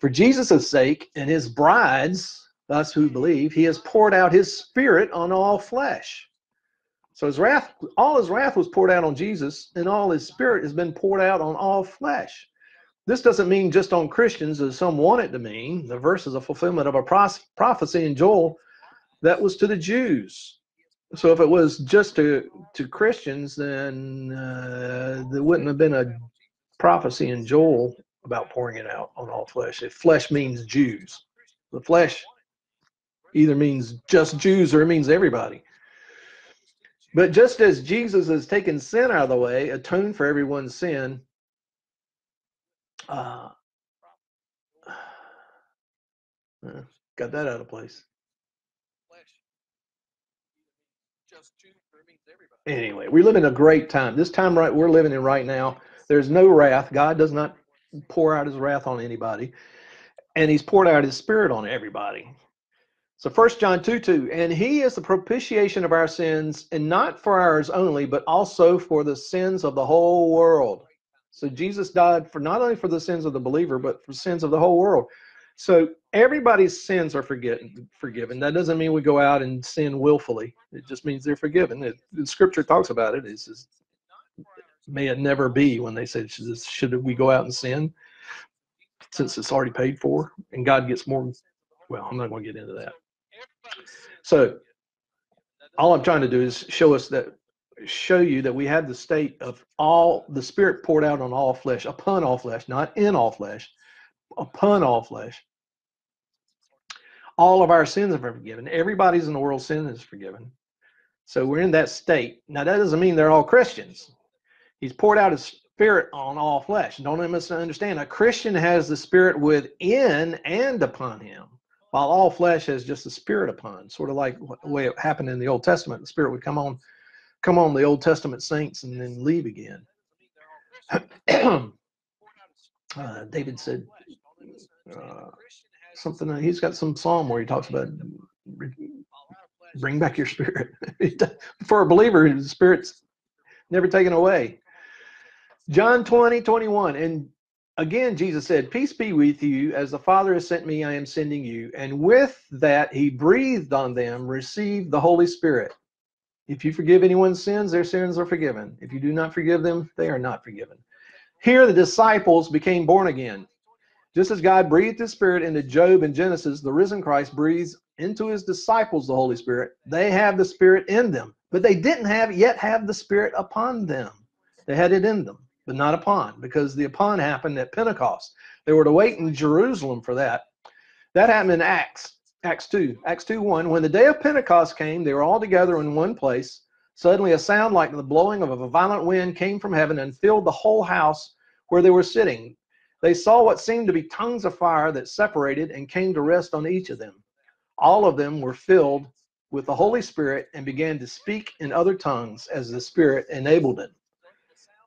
For Jesus' sake and his brides, us who believe, he has poured out his spirit on all flesh. So his wrath, all his wrath was poured out on Jesus, and all his spirit has been poured out on all flesh. This doesn't mean just on Christians, as some want it to mean. The verse is a fulfillment of a prophecy in Joel that was to the Jews. So if it was just to to Christians, then uh, there wouldn't have been a prophecy in Joel about pouring it out on all flesh. If flesh means Jews, the flesh either means just Jews or it means everybody. But just as Jesus has taken sin out of the way, atoned for everyone's sin, uh, got that out of place. Anyway, we live in a great time. This time right we're living in right now, there's no wrath. God does not pour out his wrath on anybody. And he's poured out his spirit on everybody. So First John 2 2, and he is the propitiation of our sins, and not for ours only, but also for the sins of the whole world. So Jesus died for not only for the sins of the believer, but for sins of the whole world. So everybody's sins are forgiven. Forgiven. That doesn't mean we go out and sin willfully. It just means they're forgiven. It, the Scripture talks about it. It's just, may it never be when they said, should, should we go out and sin since it's already paid for and God gets more? Well, I'm not going to get into that. So, all I'm trying to do is show us that, show you that we have the state of all the Spirit poured out on all flesh, upon all flesh, not in all flesh, upon all flesh. All of our sins are forgiven. Everybody's in the world sin is forgiven. So we're in that state. Now that doesn't mean they're all Christians. He's poured out his spirit on all flesh. Don't misunderstand. A Christian has the spirit within and upon him, while all flesh has just the spirit upon. Sort of like the way it happened in the Old Testament. The spirit would come on, come on the Old Testament saints and then leave again. uh, David said uh, something. He's got some psalm where he talks about bring back your spirit. For a believer, the spirit's never taken away. John 20, 21. And again, Jesus said, Peace be with you. As the Father has sent me, I am sending you. And with that, he breathed on them, received the Holy Spirit. If you forgive anyone's sins, their sins are forgiven. If you do not forgive them, they are not forgiven. Here, the disciples became born again. Just as God breathed his spirit into Job and Genesis, the risen Christ breathes into his disciples the Holy Spirit. They have the Spirit in them, but they didn't have yet have the Spirit upon them. They had it in them, but not upon, because the upon happened at Pentecost. They were to wait in Jerusalem for that. That happened in Acts, Acts 2, Acts 2 1. When the day of Pentecost came, they were all together in one place. Suddenly, a sound like the blowing of a violent wind came from heaven and filled the whole house where they were sitting. They saw what seemed to be tongues of fire that separated and came to rest on each of them. All of them were filled with the Holy Spirit and began to speak in other tongues as the Spirit enabled them.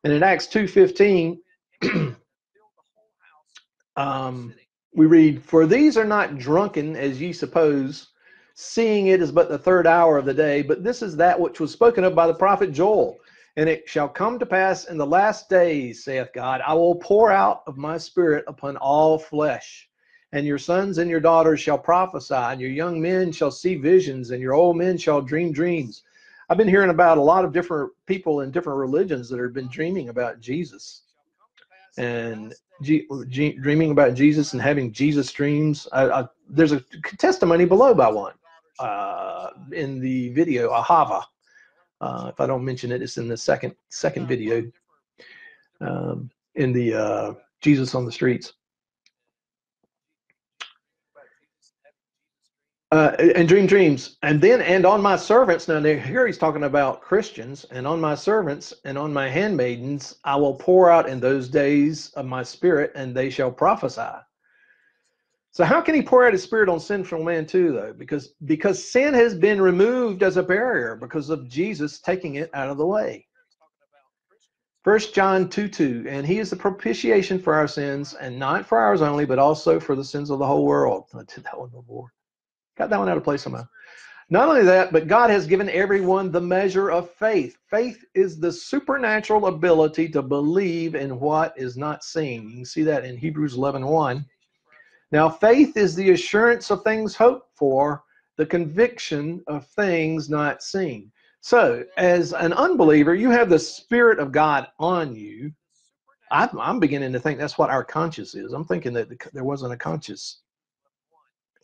And in Acts 2.15, um, we read, For these are not drunken, as ye suppose, seeing it is but the third hour of the day, but this is that which was spoken of by the prophet Joel. And it shall come to pass in the last days, saith God, I will pour out of my spirit upon all flesh. And your sons and your daughters shall prophesy, and your young men shall see visions, and your old men shall dream dreams. I've been hearing about a lot of different people in different religions that have been dreaming about Jesus and G, G, dreaming about Jesus and having Jesus dreams. I, I, there's a testimony below by one uh, in the video, Ahava. Uh, if I don't mention it, it's in the second second video um, in the uh, Jesus on the streets. Uh, and dream dreams and then and on my servants now here he's talking about christians and on my servants and on my handmaidens i will pour out in those days of my spirit and they shall prophesy so how can he pour out his spirit on sinful man too, though? Because because sin has been removed as a barrier because of Jesus taking it out of the way. First John 2 2, and he is the propitiation for our sins, and not for ours only, but also for the sins of the whole world. I did that one before. Got that one out of place somehow. Not only that, but God has given everyone the measure of faith. Faith is the supernatural ability to believe in what is not seen. You can see that in Hebrews 11 1. Now, faith is the assurance of things hoped for, the conviction of things not seen. So, as an unbeliever, you have the Spirit of God on you. I'm, I'm beginning to think that's what our conscience is. I'm thinking that there wasn't a conscience.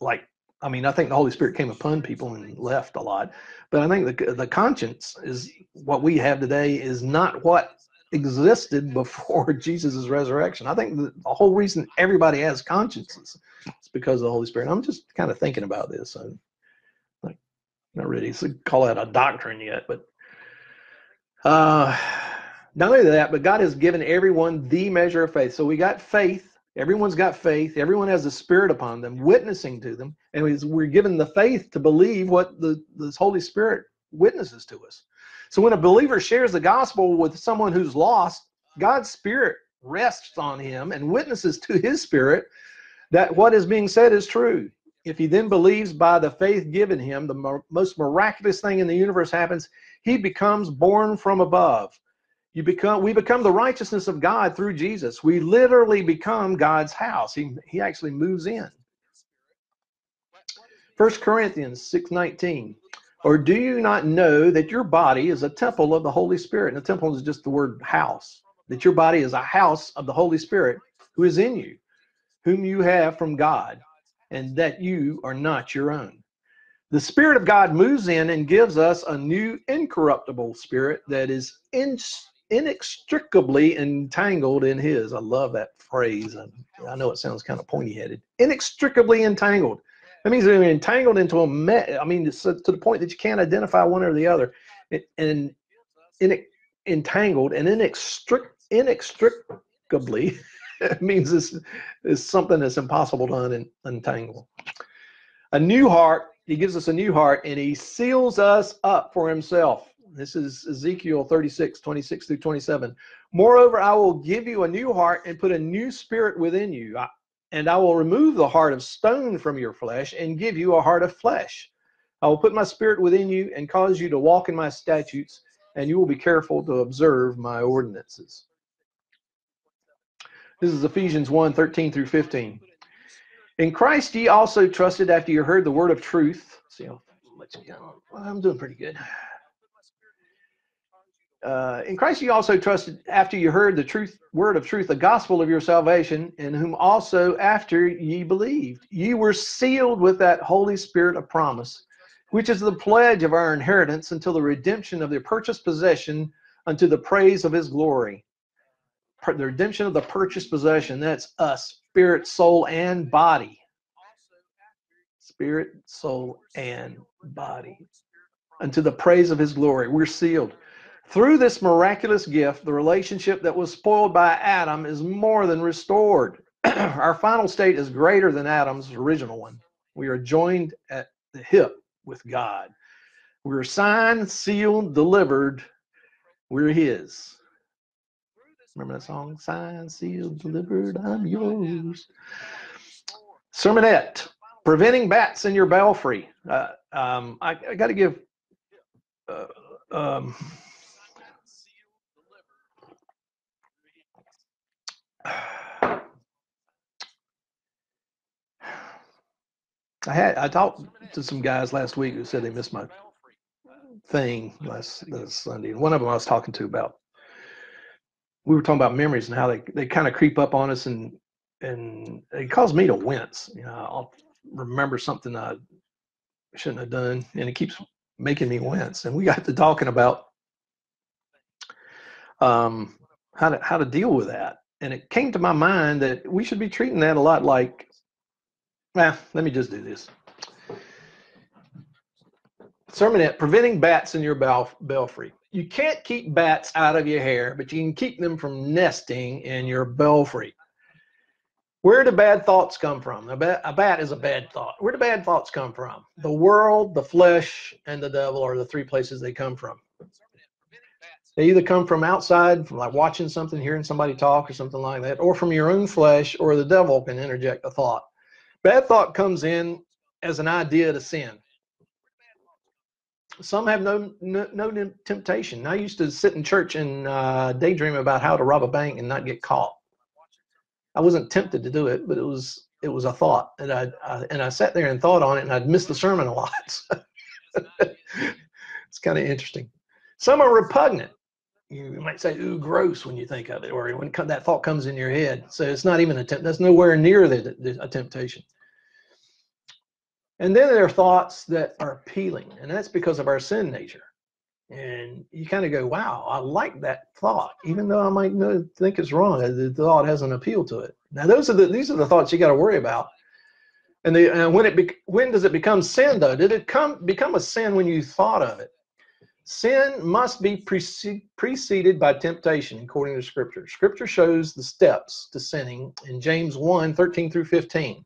Like, I mean, I think the Holy Spirit came upon people and left a lot, but I think the the conscience is what we have today is not what existed before Jesus' resurrection. I think the, the, whole reason everybody has consciences is because of the Holy Spirit. I'm just kind of thinking about this. I'm like, not ready to call that a doctrine yet, but uh, not only that, but God has given everyone the measure of faith. So we got faith. Everyone's got faith. Everyone has the Spirit upon them, witnessing to them, and we're given the faith to believe what the, the Holy Spirit witnesses to us. So when a believer shares the gospel with someone who's lost, God's spirit rests on him and witnesses to his spirit that what is being said is true. If he then believes by the faith given him, the most miraculous thing in the universe happens. He becomes born from above. You become we become the righteousness of God through Jesus. We literally become God's house. He he actually moves in. 1 Corinthians 6:19. Or do you not know that your body is a temple of the Holy Spirit? And the temple is just the word house, that your body is a house of the Holy Spirit who is in you, whom you have from God, and that you are not your own. The Spirit of God moves in and gives us a new incorruptible spirit that is in, inextricably entangled in His. I love that phrase. I, know it sounds kind of pointy headed. Inextricably entangled. That means they're entangled into a met. I mean, to the point that you can't identify one or the other. And in, entangled and inextric, inextricably means this is something that's impossible to un, untangle. A new heart, he gives us a new heart and he seals us up for himself. This is Ezekiel 36, 26 through 27. Moreover, I will give you a new heart and put a new spirit within you. And I will remove the heart of stone from your flesh and give you a heart of flesh. I will put my spirit within you and cause you to walk in my statutes, and you will be careful to observe my ordinances. This is Ephesians 1 13 through 15. In Christ ye also trusted after you heard the word of truth. See how much I'm doing pretty good uh, in Christ you also trusted after you heard the truth word of truth, the gospel of your salvation, in whom also after ye believed, ye were sealed with that Holy Spirit of promise, which is the pledge of our inheritance until the redemption of the purchased possession unto the praise of his glory. The redemption of the purchased possession, that's us, spirit, soul, and body. Spirit, soul, and body. Unto the praise of his glory. We're sealed. Through this miraculous gift, the relationship that was spoiled by Adam is more than restored. Our final state is greater than Adam's original one. We are joined at the hip with God. We're signed, sealed, delivered. We're His. Remember that song? Signed, sealed, delivered, I'm yours. Sermonette, preventing bats in your belfry. Uh, um, I, I got to give. Uh, um, I had I talked to some guys last week who said they missed my thing last, last Sunday. And one of them I was talking to about we were talking about memories and how they, they kind of creep up on us and and it caused me to wince. You know, I'll remember something I shouldn't have done and it keeps making me wince. And we got to talking about um, how to how to deal with that. And it came to my mind that we should be treating that a lot like well, let me just do this. Sermonette, preventing bats in your belfry. You can't keep bats out of your hair, but you can keep them from nesting in your belfry. Where do bad thoughts come from? A bat, a bat is a bad thought. Where do bad thoughts come from? The world, the flesh, and the devil are the three places they come from. They either come from outside, from like watching something, hearing somebody talk, or something like that, or from your own flesh, or the devil can interject a thought. Bad thought comes in as an idea to sin. Some have no, no, no temptation. I used to sit in church and uh, daydream about how to rob a bank and not get caught. I wasn't tempted to do it, but it was it was a thought, and I, I and I sat there and thought on it, and I'd missed the sermon a lot. it's kind of interesting. Some are repugnant. You might say, "Ooh, gross," when you think of it, or when that thought comes in your head. So it's not even a tempt. That's nowhere near the, the, a temptation. And then there are thoughts that are appealing, and that's because of our sin nature. And you kind of go, wow, I like that thought, even though I might think it's wrong. The thought has an appeal to it. Now, those are the these are the thoughts you got to worry about. And, the, and when it be, when does it become sin though? Did it come become a sin when you thought of it? Sin must be preceded by temptation, according to Scripture. Scripture shows the steps to sinning in James 1 13 through 15.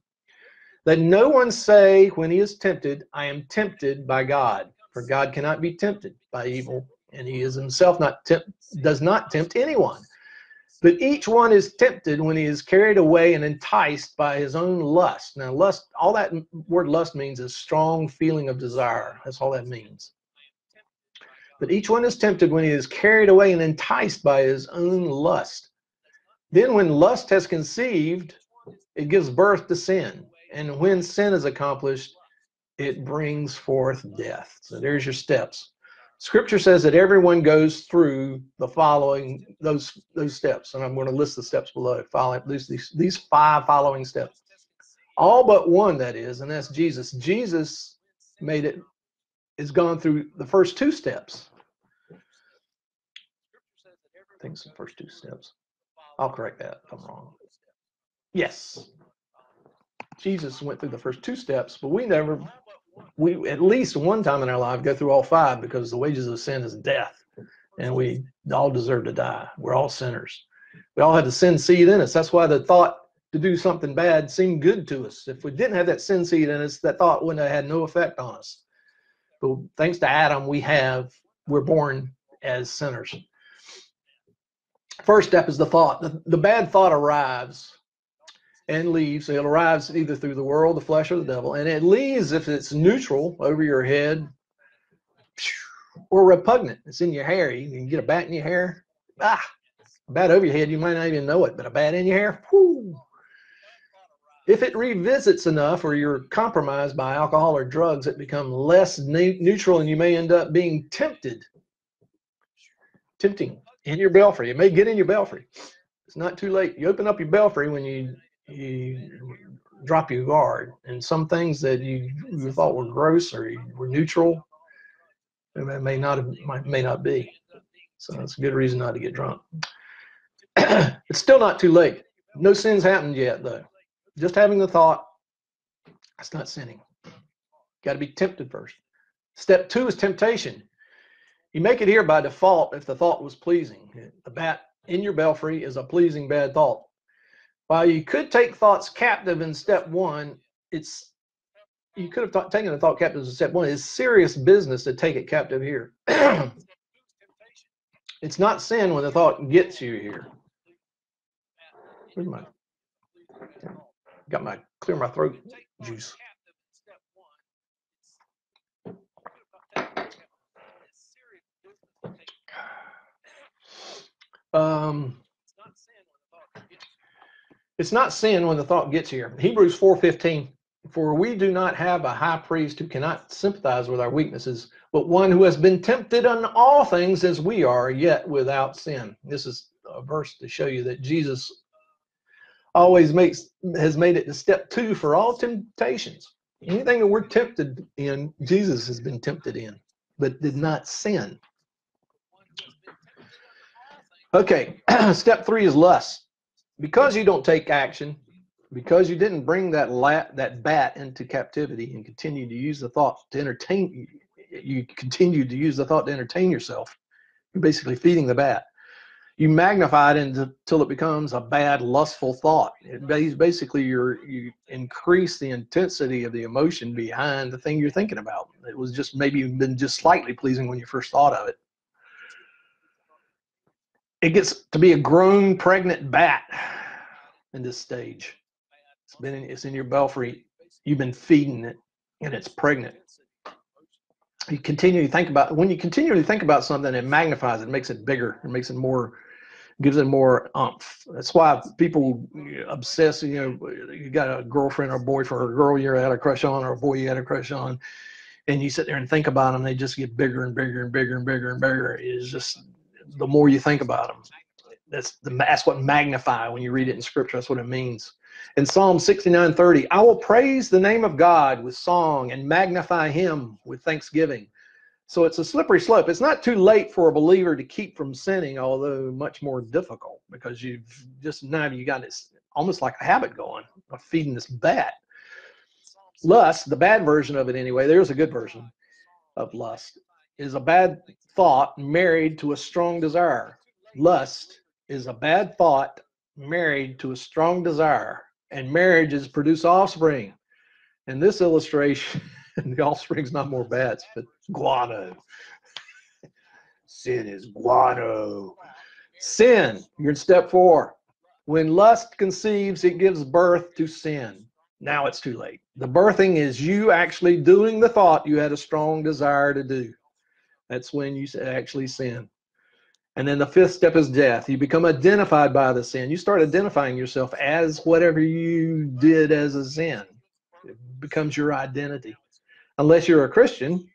Let no one say when he is tempted, I am tempted by God. For God cannot be tempted by evil, and he is himself not tempt, does not tempt anyone. But each one is tempted when he is carried away and enticed by his own lust. Now, lust, all that word lust means is strong feeling of desire. That's all that means. But each one is tempted when he is carried away and enticed by his own lust. Then, when lust has conceived, it gives birth to sin. And when sin is accomplished, it brings forth death. So there's your steps. Scripture says that everyone goes through the following those those steps, and I'm going to list the steps below. Following these these, these five following steps, all but one that is, and that's Jesus. Jesus made it. Has gone through the first two steps. I think it's the first two steps. I'll correct that if I'm wrong. Yes, Jesus went through the first two steps, but we never we at least one time in our life go through all five because the wages of sin is death. And we all deserve to die. We're all sinners. We all have the sin seed in us. That's why the thought to do something bad seemed good to us. If we didn't have that sin seed in us that thought wouldn't have had no effect on us. But thanks to adam we have we're born as sinners. First step is the thought. The, the bad thought arrives and leaves. It arrives either through the world, the flesh, or the devil. And it leaves if it's neutral over your head or repugnant. It's in your hair. You can get a bat in your hair. Ah, bat over your head, you might not even know it, but a bat in your hair, whoo. If it revisits enough or you're compromised by alcohol or drugs, it becomes less ne- neutral and you may end up being tempted. Tempting in your belfry. It may get in your belfry. It's not too late. You open up your belfry when you you drop your guard. And some things that you, you thought were gross or were neutral, may not may not be. So that's a good reason not to get drunk. it's still not too late. No sins happened yet, though. Just having the thought, that's not sinning. Got to be tempted first. Step two is temptation. You make it here by default if the thought was pleasing. The bat in your belfry is a pleasing bad thought. While you could take thoughts captive in step one, it's you could have th- taken the thought captive in step one. It's serious business to take it captive here. it's not sin when the thought gets you here. Where's my got my clear my throat juice. Um, it's not sin when the thought gets here. Hebrews 4:15 For we do not have a high priest who cannot sympathize with our weaknesses, but one who has been tempted in all things as we are, yet without sin. This is a verse to show you that Jesus always makes has made it to step 2 for all temptations. Anything that we're tempted in, Jesus has been tempted in, but did not sin. Okay, step 3 is lust because you don't take action, because you didn't bring that that bat into captivity and continue to use the thought to entertain you continue to use the thought to entertain yourself. You're basically feeding the bat. You magnify it until it becomes a bad, lustful thought. It basically you're, you increase the intensity of the emotion behind the thing you're thinking about. It was just maybe been just slightly pleasing when you first thought of it. It gets to be a grown, pregnant bat in this stage. It's been in, it's in your belfry. You've been feeding it, and it's pregnant. You continue to think about when you continually think about something, it magnifies it, makes it bigger, it makes it more, gives it more umph. That's why people obsess. You know, you got a girlfriend or boyfriend or a girl you had a crush on or a boy you had a crush on, and you sit there and think about them. They just get bigger and bigger and bigger and bigger and bigger. It's just the more you think about them that's the that's what magnify when you read it in scripture. That's what it means. In psalm 69 30 i will praise the name of god with song and magnify him with thanksgiving. So it's a slippery slope. It's not too late for a believer to keep from sinning although much more difficult because you've just now you got this almost like a habit going of feeding this bat. Lust the bad version of it anyway there's a good version of lust is a bad thought married to a strong desire lust is a bad thought married to a strong desire, and marriages produce offspring. In this illustration, the offspring's not more bats, but guano. Sin is guano. Sin, you're in step four. When lust conceives, it gives birth to sin. Now it's too late. The birthing is you actually doing the thought you had a strong desire to do. That's when you actually sin. And then the fifth step is death. You become identified by the sin. You start identifying yourself as whatever you did as a sin. It becomes your identity. unless you're a Christian.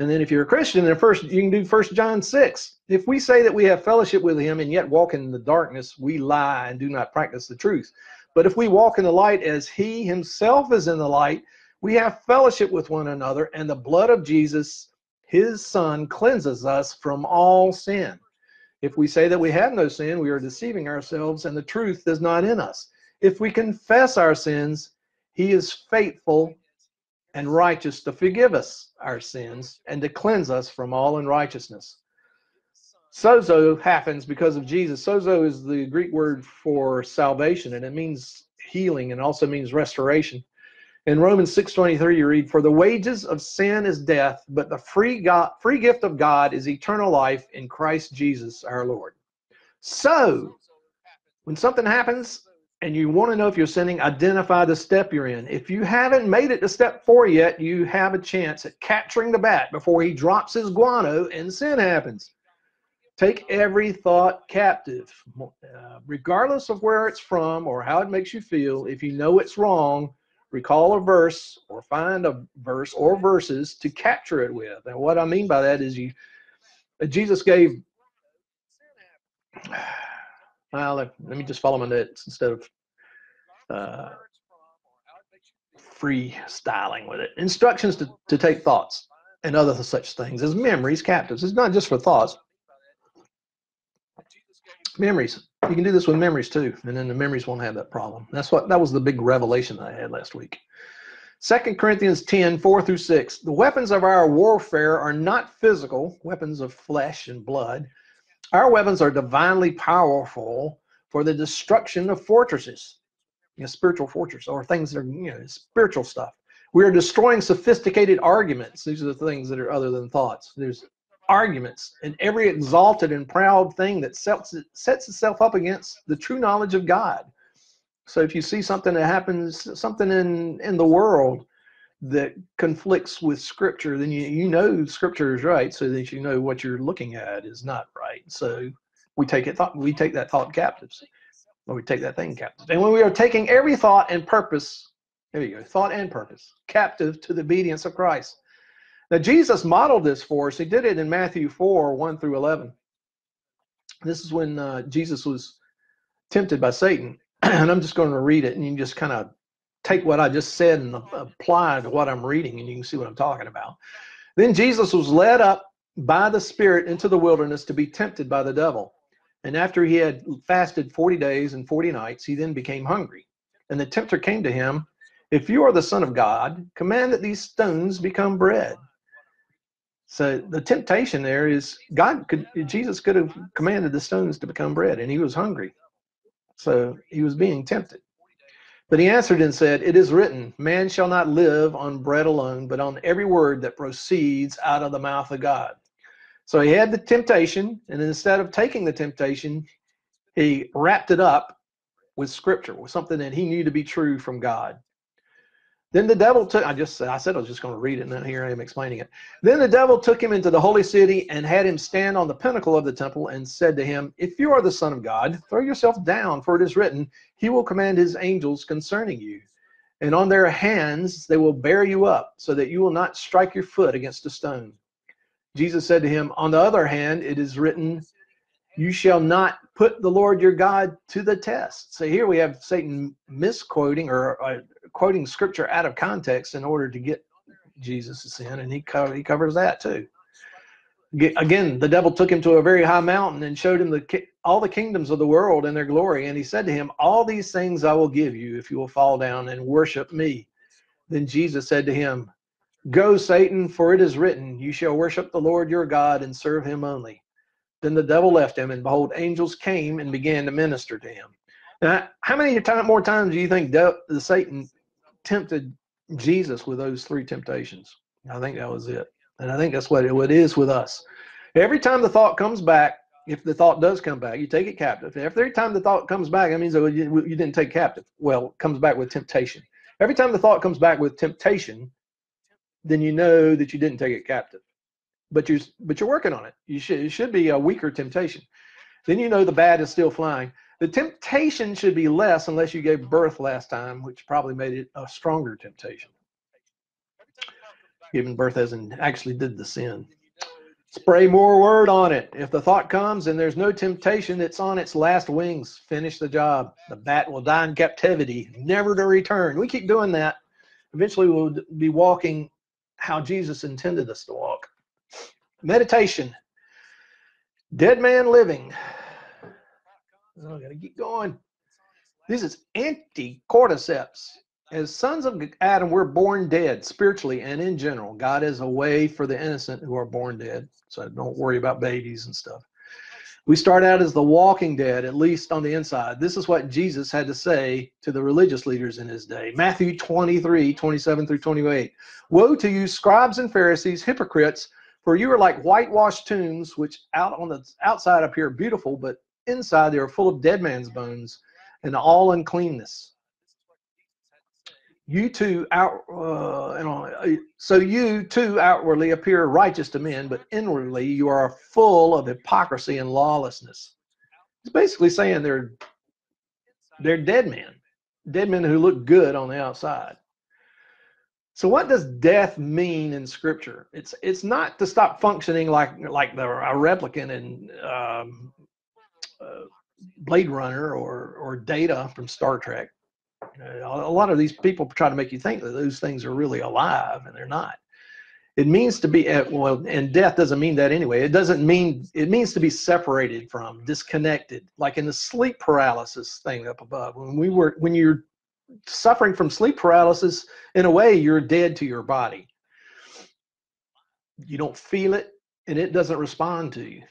And then if you're a Christian, then first you can do First John six. If we say that we have fellowship with Him and yet walk in the darkness, we lie and do not practice the truth. But if we walk in the light as He Himself is in the light, we have fellowship with one another, and the blood of Jesus, His Son, cleanses us from all sin. If we say that we have no sin, we are deceiving ourselves, and the truth is not in us. If we confess our sins, He is faithful and righteous to forgive us our sins and to cleanse us from all unrighteousness. Sozo happens because of Jesus. Sozo is the Greek word for salvation, and it means healing and also means restoration. In Romans 6:23 you read, "For the wages of sin is death, but the free God, free gift of God is eternal life in Christ Jesus our Lord." So, when something happens and you want to know if you're sinning, identify the step you're in. If you haven't made it to step four yet, you have a chance at capturing the bat before he drops his guano and sin happens. Take every thought captive, uh, regardless of where it's from or how it makes you feel. If you know it's wrong, recall a verse or find a verse or verses to capture it with. And what I mean by that is you uh, Jesus gave well let, let me just follow my notes instead of uh, freestyling with it. Instructions to, to take thoughts and other such things as memories captives. It's not just for thoughts. Memories you can do this with memories too, and then the memories won't have that problem. That's what that was the big revelation I had last week. Second Corinthians 10, 4 through 6. The weapons of our warfare are not physical, weapons of flesh and blood. Our weapons are divinely powerful for the destruction of fortresses, you know, spiritual fortresses, or things that are, you know, spiritual stuff. We are destroying sophisticated arguments. These are the things that are other than thoughts. There's arguments and every exalted and proud thing that sets, sets itself up against the true knowledge of God. So if you see something that happens, something in, in the world that conflicts with scripture, then you, you know scripture is right, so that you know what you're looking at is not right. So we take it thought we take that thought captives. Or we take that thing captive. And when we are taking every thought and purpose, there you go, thought and purpose, captive to the obedience of Christ. Now, Jesus modeled this for us. He did it in Matthew 4 1 through 11. This is when uh, Jesus was tempted by Satan. and I'm just going to read it, and you can just kind of take what I just said and apply to what I'm reading, and you can see what I'm talking about. Then Jesus was led up by the Spirit into the wilderness to be tempted by the devil. And after he had fasted 40 days and 40 nights, he then became hungry. And the tempter came to him, If you are the Son of God, command that these stones become bread. So the temptation there is God could Jesus could have commanded the stones to become bread, and he was hungry. So he was being tempted. But he answered and said, It is written, Man shall not live on bread alone, but on every word that proceeds out of the mouth of God. So he had the temptation, and instead of taking the temptation, he wrapped it up with scripture, with something that he knew to be true from God. Then the devil took, I just I said I was just going to read it, and then here I am explaining it. Then the devil took him into the holy city and had him stand on the pinnacle of the temple and said to him, If you are the Son of God, throw yourself down, for it is written, He will command His angels concerning you. And on their hands they will bear you up, so that you will not strike your foot against a stone. Jesus said to him, On the other hand, it is written, You shall not put the Lord your God to the test. So here we have Satan misquoting or uh, quoting scripture out of context in order to get Jesus sin, and he, co- he covers that too. Again, the devil took him to a very high mountain and showed him the all the kingdoms of the world and their glory. And he said to him, All these things I will give you if you will fall down and worship me. Then Jesus said to him, Go, Satan, for it is written, You shall worship the Lord your God and serve him only. Then the devil left him, and behold, angels came and began to minister to him. Now, how many time, more times do you think de- the Satan tempted Jesus with those three temptations? I think that was it. And I think that's what it, is with us. Every time the thought comes back, if the thought does come back, you take it captive. Every time the thought comes back, that means oh, that you, you didn't take captive. Well, it comes back with temptation. Every time the thought comes back with temptation, then you know that you didn't take it captive. But you're but you're working on it. You should it should be a weaker temptation. Then you know the bad is still flying. The temptation should be less unless you gave birth last time, which probably made it a stronger temptation. given birth as in actually did the sin. Spray more word on it. If the thought comes and there's no temptation, it's on its last wings. Finish the job. The bat will die in captivity, never to return. We keep doing that. Eventually, we'll be walking how Jesus intended us to walk. Meditation. Dead man living. Oh, I gotta keep going. This is anti cordyceps. As sons of Adam, we're born dead spiritually and in general. God is a way for the innocent who are born dead. So don't worry about babies and stuff. We start out as the walking dead, at least on the inside. This is what Jesus had to say to the religious leaders in his day. Matthew 23, 27 through 28. Woe to you, scribes and Pharisees, hypocrites, for you are like whitewashed tombs, which out on the outside appear beautiful, but inside they are full of dead man's bones and all uncleanness. You too out uh, uh, so you too outwardly appear righteous to men but inwardly you are full of hypocrisy and lawlessness. It's basically saying they're they're dead men dead men who look good on the outside. So what does death mean in scripture? It's it's not to stop functioning like like the a replicant in um, uh, blade runner or or data from star trek a lot of these people try to make you think that those things are really alive, and they're not. It means to be uh, well, and death doesn't mean that anyway. It doesn't mean it means to be separated from, disconnected, like in the sleep paralysis thing up above. When we were, when you're suffering from sleep paralysis, in a way, you're dead to your body. You don't feel it, and it doesn't respond to you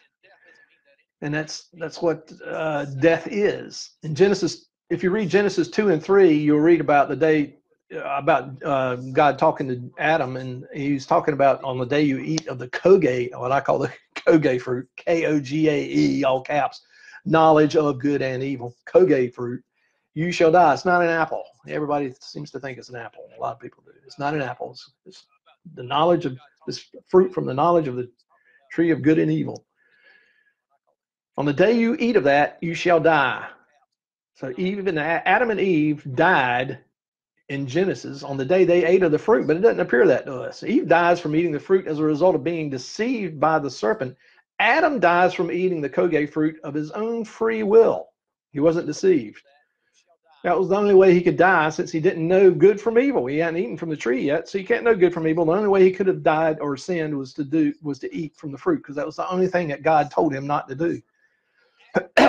and that's that's what uh, death is. In Genesis if you read Genesis 2 and 3, you'll read about the day uh, about uh, God talking to Adam, and he's talking about on the day you eat of the koge, what I call the koge fruit, K O G A E, all caps, knowledge of good and evil, koge fruit, you shall die. It's not an apple. Everybody seems to think it's an apple. A lot of people do. It's not an apple. It's, it's the knowledge of this fruit from the knowledge of the tree of good and evil. On the day you eat of that, you shall die. So even Adam and Eve died in Genesis on the day they ate of the fruit, but it doesn't appear that to us. Eve dies from eating the fruit as a result of being deceived by the serpent. Adam dies from eating the koge fruit of his own free will. He wasn't deceived. That was the only way he could die since he didn't know good from evil. He hadn't eaten from the tree yet, so he can't know good from evil. The only way he could have died or sinned was to do was to eat from the fruit because that was the only thing that God told him not to do.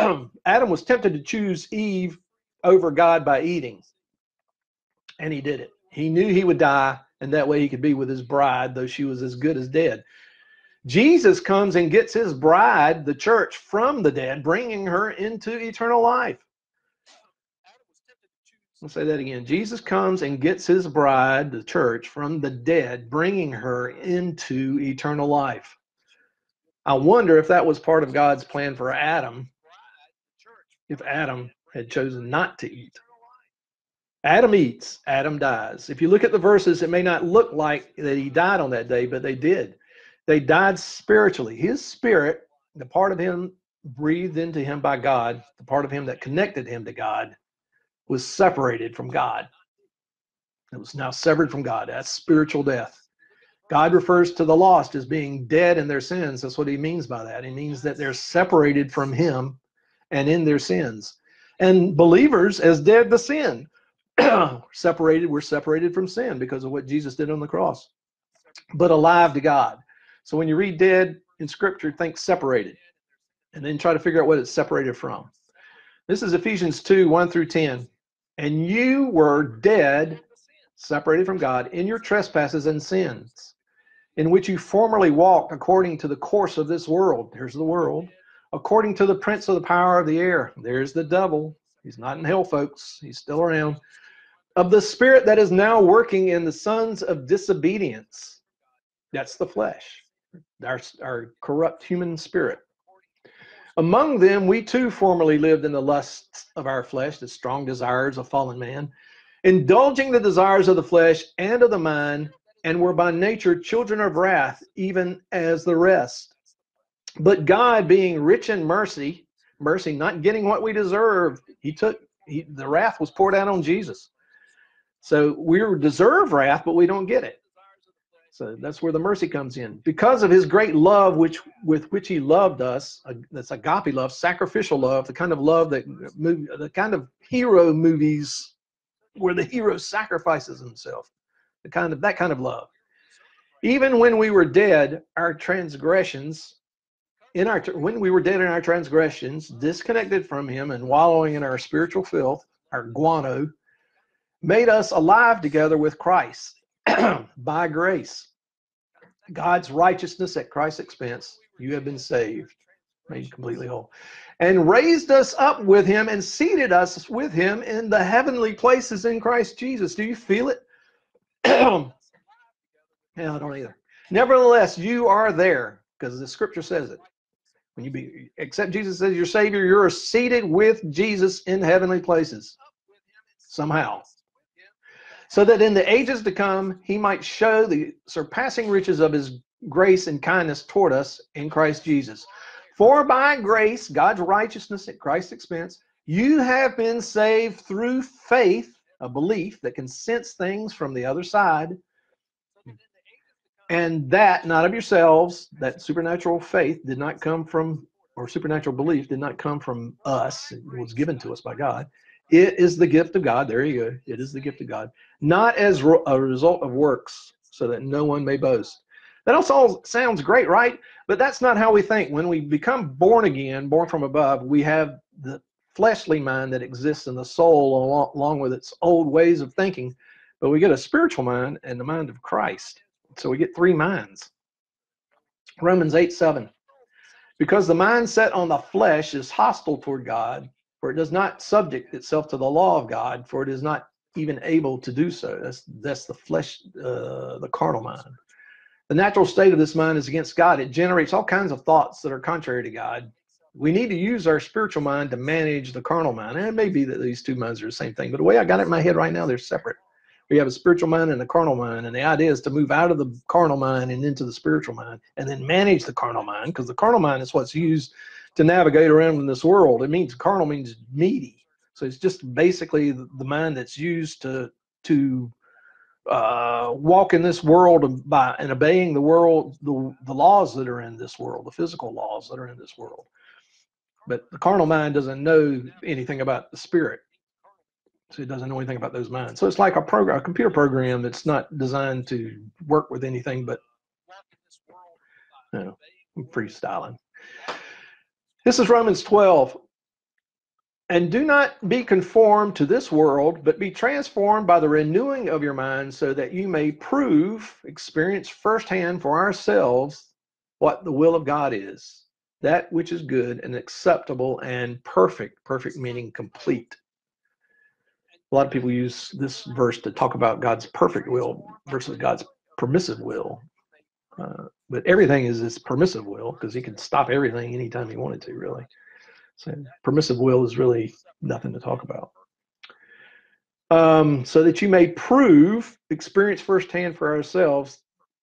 Adam was tempted to choose Eve over God by eating, and he did it. He knew he would die, and that way he could be with his bride, though she was as good as dead. Jesus comes and gets his bride, the church, from the dead, bringing her into eternal life. I'll say that again. Jesus comes and gets his bride, the church, from the dead, bringing her into eternal life. I wonder if that was part of God's plan for Adam if Adam had chosen not to eat. Adam eats, Adam dies. If you look at the verses, it may not look like that he died on that day, but they did. They died spiritually. His spirit, the part of him breathed into him by God, the part of him that connected him to God, was separated from God. It was now severed from God. That's spiritual death. God refers to the lost as being dead in their sins. That's what he means by that. He means that they're separated from him and in their sins. And believers, as dead to sin, separated, we're separated from sin because of what Jesus did on the cross, but alive to God. So when you read dead in scripture, think separated, and then try to figure out what it's separated from. This is Ephesians 2 1 through 10. And you were dead, separated from God, in your trespasses and sins, in which you formerly walked according to the course of this world. Here's the world according to the prince of the power of the air. There's the devil. He's not in hell, folks. He's still around. Of the spirit that is now working in the sons of disobedience. That's the flesh, our, our corrupt human spirit. Among them, we too formerly lived in the lusts of our flesh, the strong desires of fallen man, indulging the desires of the flesh and of the mind, and were by nature children of wrath, even as the rest. But God, being rich in mercy, mercy, not getting what we deserve, He took he, the wrath was poured out on Jesus. So we deserve wrath, but we don't get it. So that's where the mercy comes in. Because of his great love, which with which he loved us, uh, that's agape love, sacrificial love, the kind of love that move, the kind of hero movies where the hero sacrifices himself, the kind of that kind of love. Even when we were dead, our transgressions, in our when we were dead in our transgressions, disconnected from him and wallowing in our spiritual filth, our guano, made us alive together with Christ by grace. God's righteousness at Christ's expense, you have been saved, made completely whole, and raised us up with him and seated us with him in the heavenly places in Christ Jesus. Do you feel it? yeah, I don't either. Nevertheless, you are there because the scripture says it. When you be, accept Jesus as your Savior, you're seated with Jesus in heavenly places somehow so that in the ages to come he might show the surpassing riches of his grace and kindness toward us in Christ Jesus. For by grace, God's righteousness at Christ's expense, you have been saved through faith, a belief that can sense things from the other side. And that, not of yourselves, that supernatural faith did not come from, or supernatural belief did not come from us. It was given to us by God. It is the gift of God. There you go. It is the gift of God, not as a result of works, so that no one may boast. That also sounds great, right? But that's not how we think. When we become born again, born from above, we have the fleshly mind that exists in the soul along with its old ways of thinking. But we get a spiritual mind and the mind of Christ. So we get three minds. Romans 8 7. Because the mind set on the flesh is hostile toward God, for it does not subject itself to the law of God, for it is not even able to do so. That's that's the flesh, uh, the carnal mind. The natural state of this mind is against God. It generates all kinds of thoughts that are contrary to God. We need to use our spiritual mind to manage the carnal mind. And it may be that these two minds are the same thing, but the way I got it in my head right now, they're separate. We have a spiritual mind and a carnal mind, and the idea is to move out of the carnal mind and into the spiritual mind, and then manage the carnal mind, because the carnal mind is what's used to navigate around in this world. It means carnal means meaty. So it's just basically the mind that's used to to uh, walk in this world by and obeying the world, the, the laws that are in this world, the physical laws that are in this world. But the carnal mind doesn't know anything about the spirit. It doesn't know anything about those minds. So it's like a program, a computer program that's not designed to work with anything but you know, freestyling. This is Romans 12. And do not be conformed to this world, but be transformed by the renewing of your mind, so that you may prove, experience firsthand for ourselves what the will of God is, that which is good and acceptable and perfect. Perfect meaning complete. A lot of people use this verse to talk about God's perfect will versus God's permissive will. Uh, but everything is his permissive will because he can stop everything anytime he wanted to, really. So permissive will is really nothing to talk about. Um, so that you may prove, experience firsthand for ourselves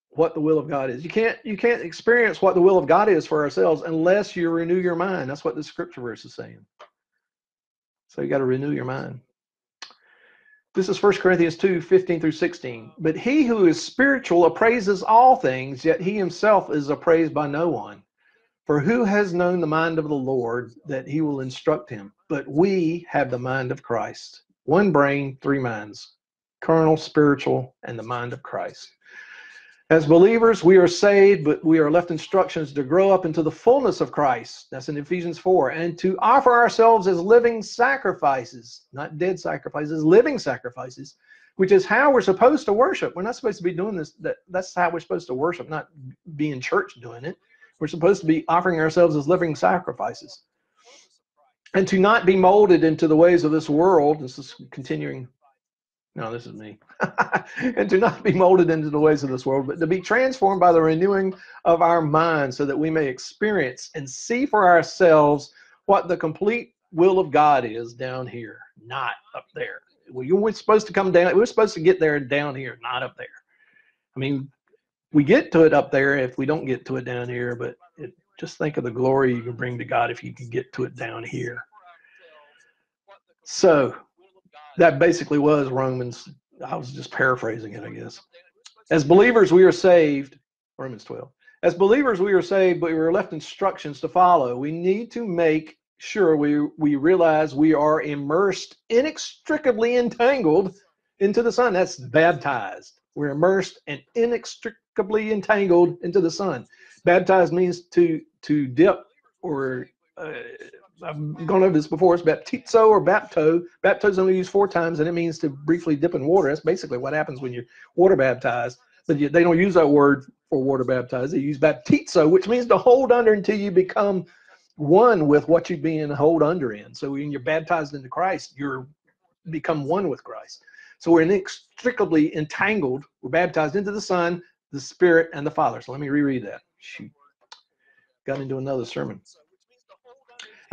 what the will of God is. You can't you can't experience what the will of God is for ourselves unless you renew your mind. That's what the scripture verse is saying. So you got to renew your mind. This is 1 Corinthians 2 15 through 16. But he who is spiritual appraises all things, yet he himself is appraised by no one. For who has known the mind of the Lord that he will instruct him? But we have the mind of Christ. One brain, three minds carnal, spiritual, and the mind of Christ. As believers, we are saved, but we are left instructions to grow up into the fullness of Christ. That's in Ephesians 4. And to offer ourselves as living sacrifices, not dead sacrifices, living sacrifices, which is how we're supposed to worship. We're not supposed to be doing this. That, that's how we're supposed to worship, not be in church doing it. We're supposed to be offering ourselves as living sacrifices. And to not be molded into the ways of this world. This is continuing no, this is me. and to not be molded into the ways of this world, but to be transformed by the renewing of our mind so that we may experience and see for ourselves what the complete will of God is down here, not up there. We were supposed to come down, we are supposed to get there down here, not up there. I mean, we get to it up there if we don't get to it down here, but it, just think of the glory you can bring to God if you can get to it down here. So, that basically was Romans. I was just paraphrasing it, I guess. As believers, we are saved. Romans 12. As believers, we are saved, but we are left instructions to follow. We need to make sure we, we realize we are immersed, inextricably entangled into the Son. That's baptized. We're immersed and inextricably entangled into the Son. Baptized means to to dip or uh, I've gone over this before. It's baptizo or bapto. Bapto is only used four times, and it means to briefly dip in water. That's basically what happens when you're water baptized. But you, they don't use that word for water baptized. They use baptizo, which means to hold under until you become one with what you've been hold under in. So when you're baptized into Christ, you're become one with Christ. So we're inextricably entangled. We're baptized into the Son, the Spirit, and the Father. So let me reread that. Shoot. Got into another sermon.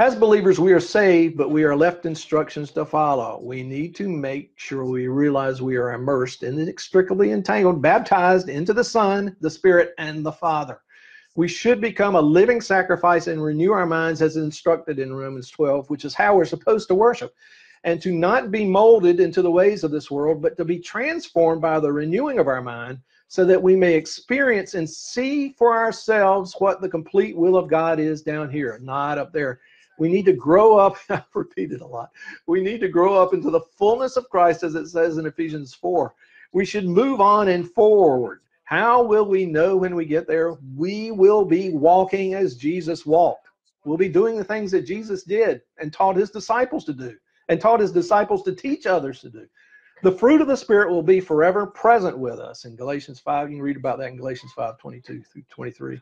As believers, we are saved, but we are left instructions to follow. We need to make sure we realize we are immersed and inextricably entangled, baptized into the Son, the Spirit, and the Father. We should become a living sacrifice and renew our minds as instructed in Romans 12, which is how we're supposed to worship. And to not be molded into the ways of this world, but to be transformed by the renewing of our mind, so that we may experience and see for ourselves what the complete will of God is down here, not up there. We need to grow up. I've repeated a lot. We need to grow up into the fullness of Christ, as it says in Ephesians 4. We should move on and forward. How will we know when we get there? We will be walking as Jesus walked. We'll be doing the things that Jesus did and taught his disciples to do and taught his disciples to teach others to do. The fruit of the Spirit will be forever present with us. In Galatians 5, you can read about that in Galatians 5 22 through 23.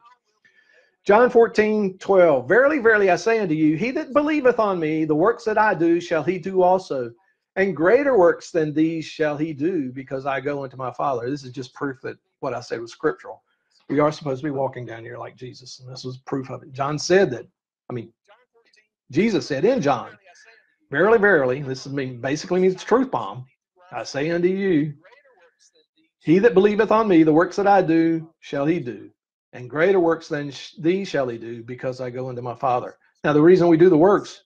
John 14, 12. Verily, verily, I say unto you, he that believeth on me, the works that I do shall he do also. And greater works than these shall he do, because I go unto my Father. This is just proof that what I said was scriptural. We are supposed to be walking down here like Jesus, and this was proof of it. John said that. I mean, Jesus said in John, Verily, verily, this is mean basically means truth bomb. I say unto you, he that believeth on me, the works that I do, shall he do and greater works than these shall he do because I go into my Father. Now, the reason we do the works,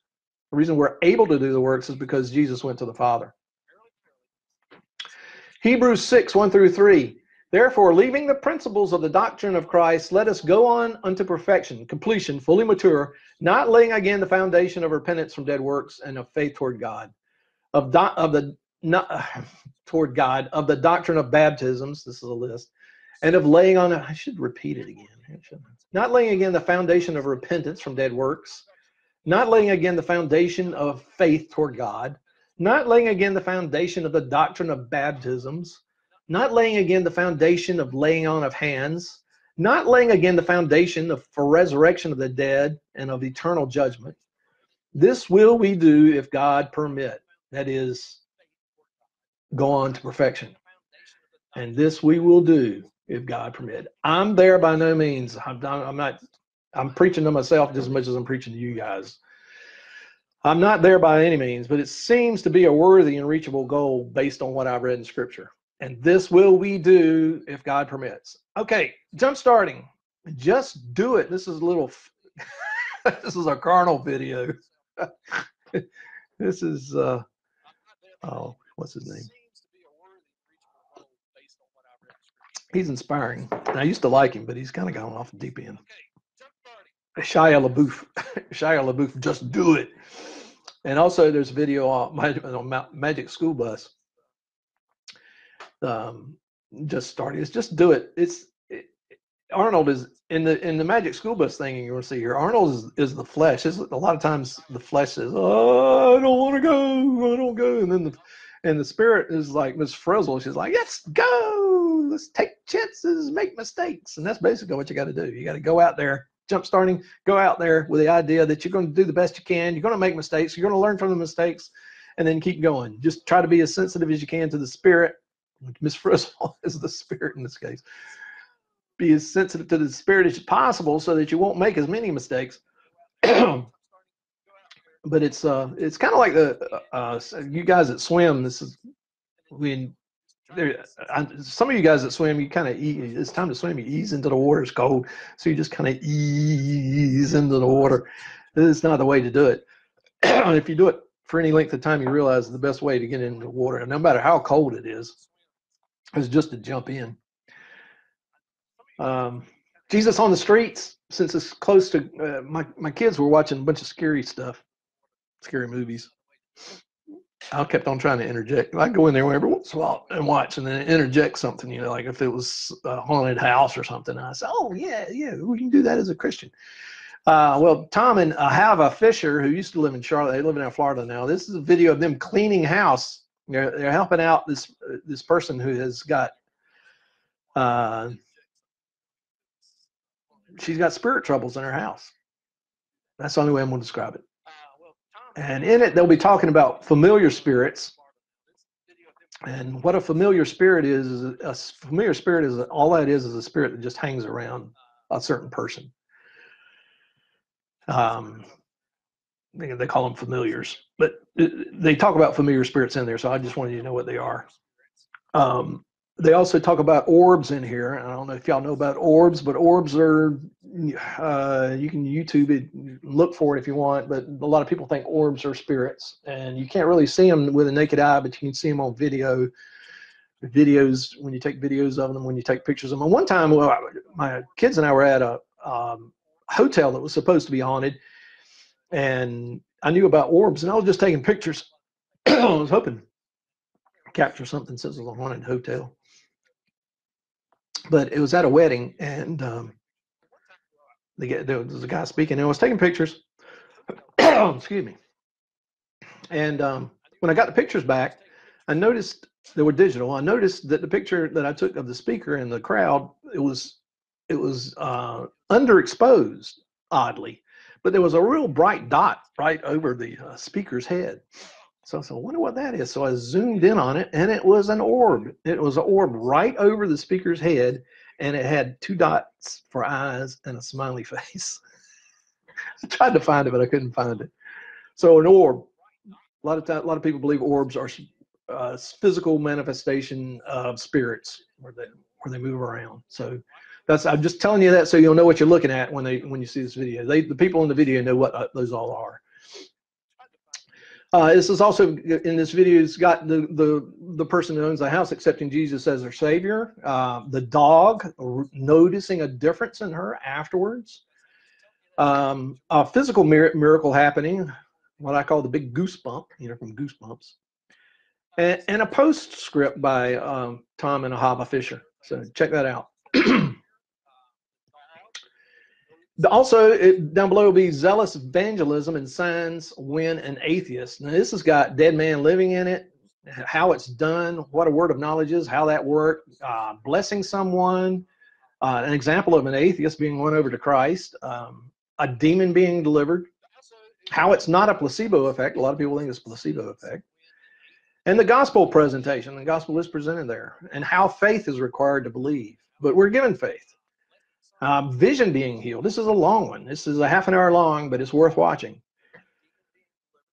the reason we're able to do the works is because Jesus went to the Father. Hebrews 6, 1 through 3. Therefore, leaving the principles of the doctrine of Christ, let us go on unto perfection, completion, fully mature, not laying again the foundation of repentance from dead works and of faith toward God, of, do, of the not, toward God, of the doctrine of baptisms. This is a list and of laying on, I should repeat it again. Not laying again the foundation of repentance from dead works, not laying again the foundation of faith toward God, not laying again the foundation of the doctrine of baptisms, not laying again the foundation of laying on of hands, not laying again the foundation of for resurrection of the dead and of eternal judgment. This will we do if God permit. That is, go on to perfection. And this we will do if God permit. I'm there by no means. I'm, I'm not. I'm preaching to myself just as much as I'm preaching to you guys. I'm not there by any means, but it seems to be a worthy and reachable goal based on what I've read in Scripture. And this will we do if God permits. Okay, jump starting. Just do it. This is a little. this is a carnal video. this is. uh Oh, what's his name? He's inspiring. I used to like him, but he's kind of gone off the deep end. Shia LaBeouf, Shia LaBeouf, just do it. And also, there's a video on Magic School Bus. Um, just starting. It's just do it. It's it, Arnold is in the in the Magic School Bus thing. You're going to see here. Arnold is, is the flesh. It's, a lot of times the flesh says, "Oh, I don't want to go. I don't go," and then the and the spirit is like Miss Frizzle. She's like, "Let's go. Let's take chances, make mistakes." And that's basically what you got to do. You got to go out there, jump starting, go out there with the idea that you're going to do the best you can. You're going to make mistakes. You're going to learn from the mistakes, and then keep going. Just try to be as sensitive as you can to the spirit. Miss Frizzle is the spirit in this case. Be as sensitive to the spirit as possible, so that you won't make as many mistakes. but it's uh it's kind of like the uh, uh, you guys that swim. This is when there some of you guys that swim, you kind of it's time to swim. You ease into the water. It's cold, so you just kind of ease into the water. This is not the way to do it. if you do it for any length of time, you realize the best way to get into the water, no matter how cold it is, is just to jump in. Um, Jesus on the streets, since it's close to uh, my my kids were watching a bunch of scary stuff, scary movies. I kept on trying to interject. I go in there every once in a while and watch, and then interject something. You know, like if it was a haunted house or something. I say, "Oh yeah, yeah, we can do that as a Christian." Uh, well, Tom and Ahava Fisher, who used to live in Charlotte, they live in Florida now. This is a video of them cleaning house. They're, they're helping out this this person who has got uh, she's got spirit troubles in her house. That's the only way I'm going to describe it. And in it, they'll be talking about familiar spirits. And what a familiar spirit is, a familiar spirit is all that is is a spirit that just hangs around a certain person. Um, they, they call them familiars, but they talk about familiar spirits in there. So I just wanted you to know what they are. Um, they also talk about orbs in here. I don't know if y'all know about orbs, but orbs are uh, you can YouTube it, look for it if you want. But a lot of people think orbs are spirits, and you can't really see them with a naked eye, but you can see them on video. Videos when you take videos of them, when you take pictures of them. And one time, well, my kids and I were at a um, hotel that was supposed to be haunted, and I knew about orbs, and I was just taking pictures. I was hoping capture something since it was a haunted hotel but it was at a wedding and um, the, there was a guy speaking and I was taking pictures. Excuse me. And um, when I got the pictures back, I noticed they were digital. I noticed that the picture that I took of the speaker and the crowd, it was it was uh, underexposed, oddly, but there was a real bright dot right over the uh, speaker's head. So I said, I wonder what that is. So I zoomed in on it, and it was an orb. It was an orb right over the speaker's head, and it had two dots for eyes and a smiley face. I tried to find it, but I couldn't find it. So an orb. A lot of time, a lot of people believe orbs are uh, physical manifestation of spirits where they where they move around. So that's I'm just telling you that so you'll know what you're looking at when they when you see this video. They the people in the video know what uh, those all are. Uh, this is also in this video. It's got the the the person who owns the house accepting Jesus as their savior. Uh, the dog noticing a difference in her afterwards. Um, a physical mir- miracle happening, what I call the big goosebump, you know, from Goosebumps, and, and a postscript by um, Tom and Ahava Fisher. So check that out. also it, down below will be zealous evangelism and signs when an atheist. Now this has got dead man living in it how it's done what a word of knowledge is how that worked uh, blessing someone uh, an example of an atheist being won over to christ um, a demon being delivered how it's not a placebo effect. A lot of people think it's placebo effect. And the gospel presentation the gospel is presented there and how faith is required to believe. But we're given faith um, vision being healed. This is a long one. This is a half an hour long, but it's worth watching.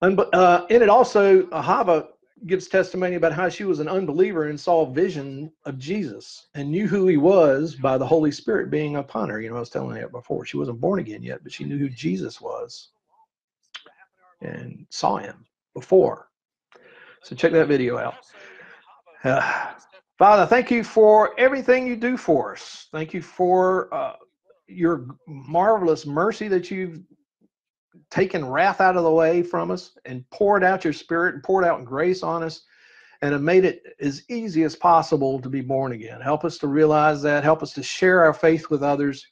And uh, in it also, Ahava gives testimony about how she was an unbeliever and saw vision of Jesus and knew who he was by the Holy Spirit being upon her. You know, I was telling you before. She wasn't born again yet, but she knew who Jesus was and saw him before. So check that video out. Uh, Father, thank you for everything you do for us. Thank you for uh, your marvelous mercy that you've taken wrath out of the way from us and poured out your spirit and poured out grace on us and have made it as easy as possible to be born again. Help us to realize that. Help us to share our faith with others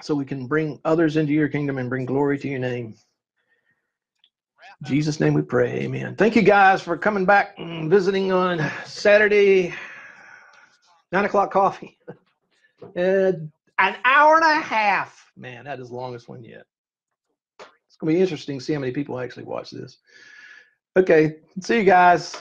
so we can bring others into your kingdom and bring glory to your name. Jesus' name we pray. Amen. Thank you guys for coming back and visiting on Saturday, nine o'clock coffee. an hour and a half. Man, that is the longest one yet. It's going to be interesting to see how many people actually watch this. Okay. See you guys.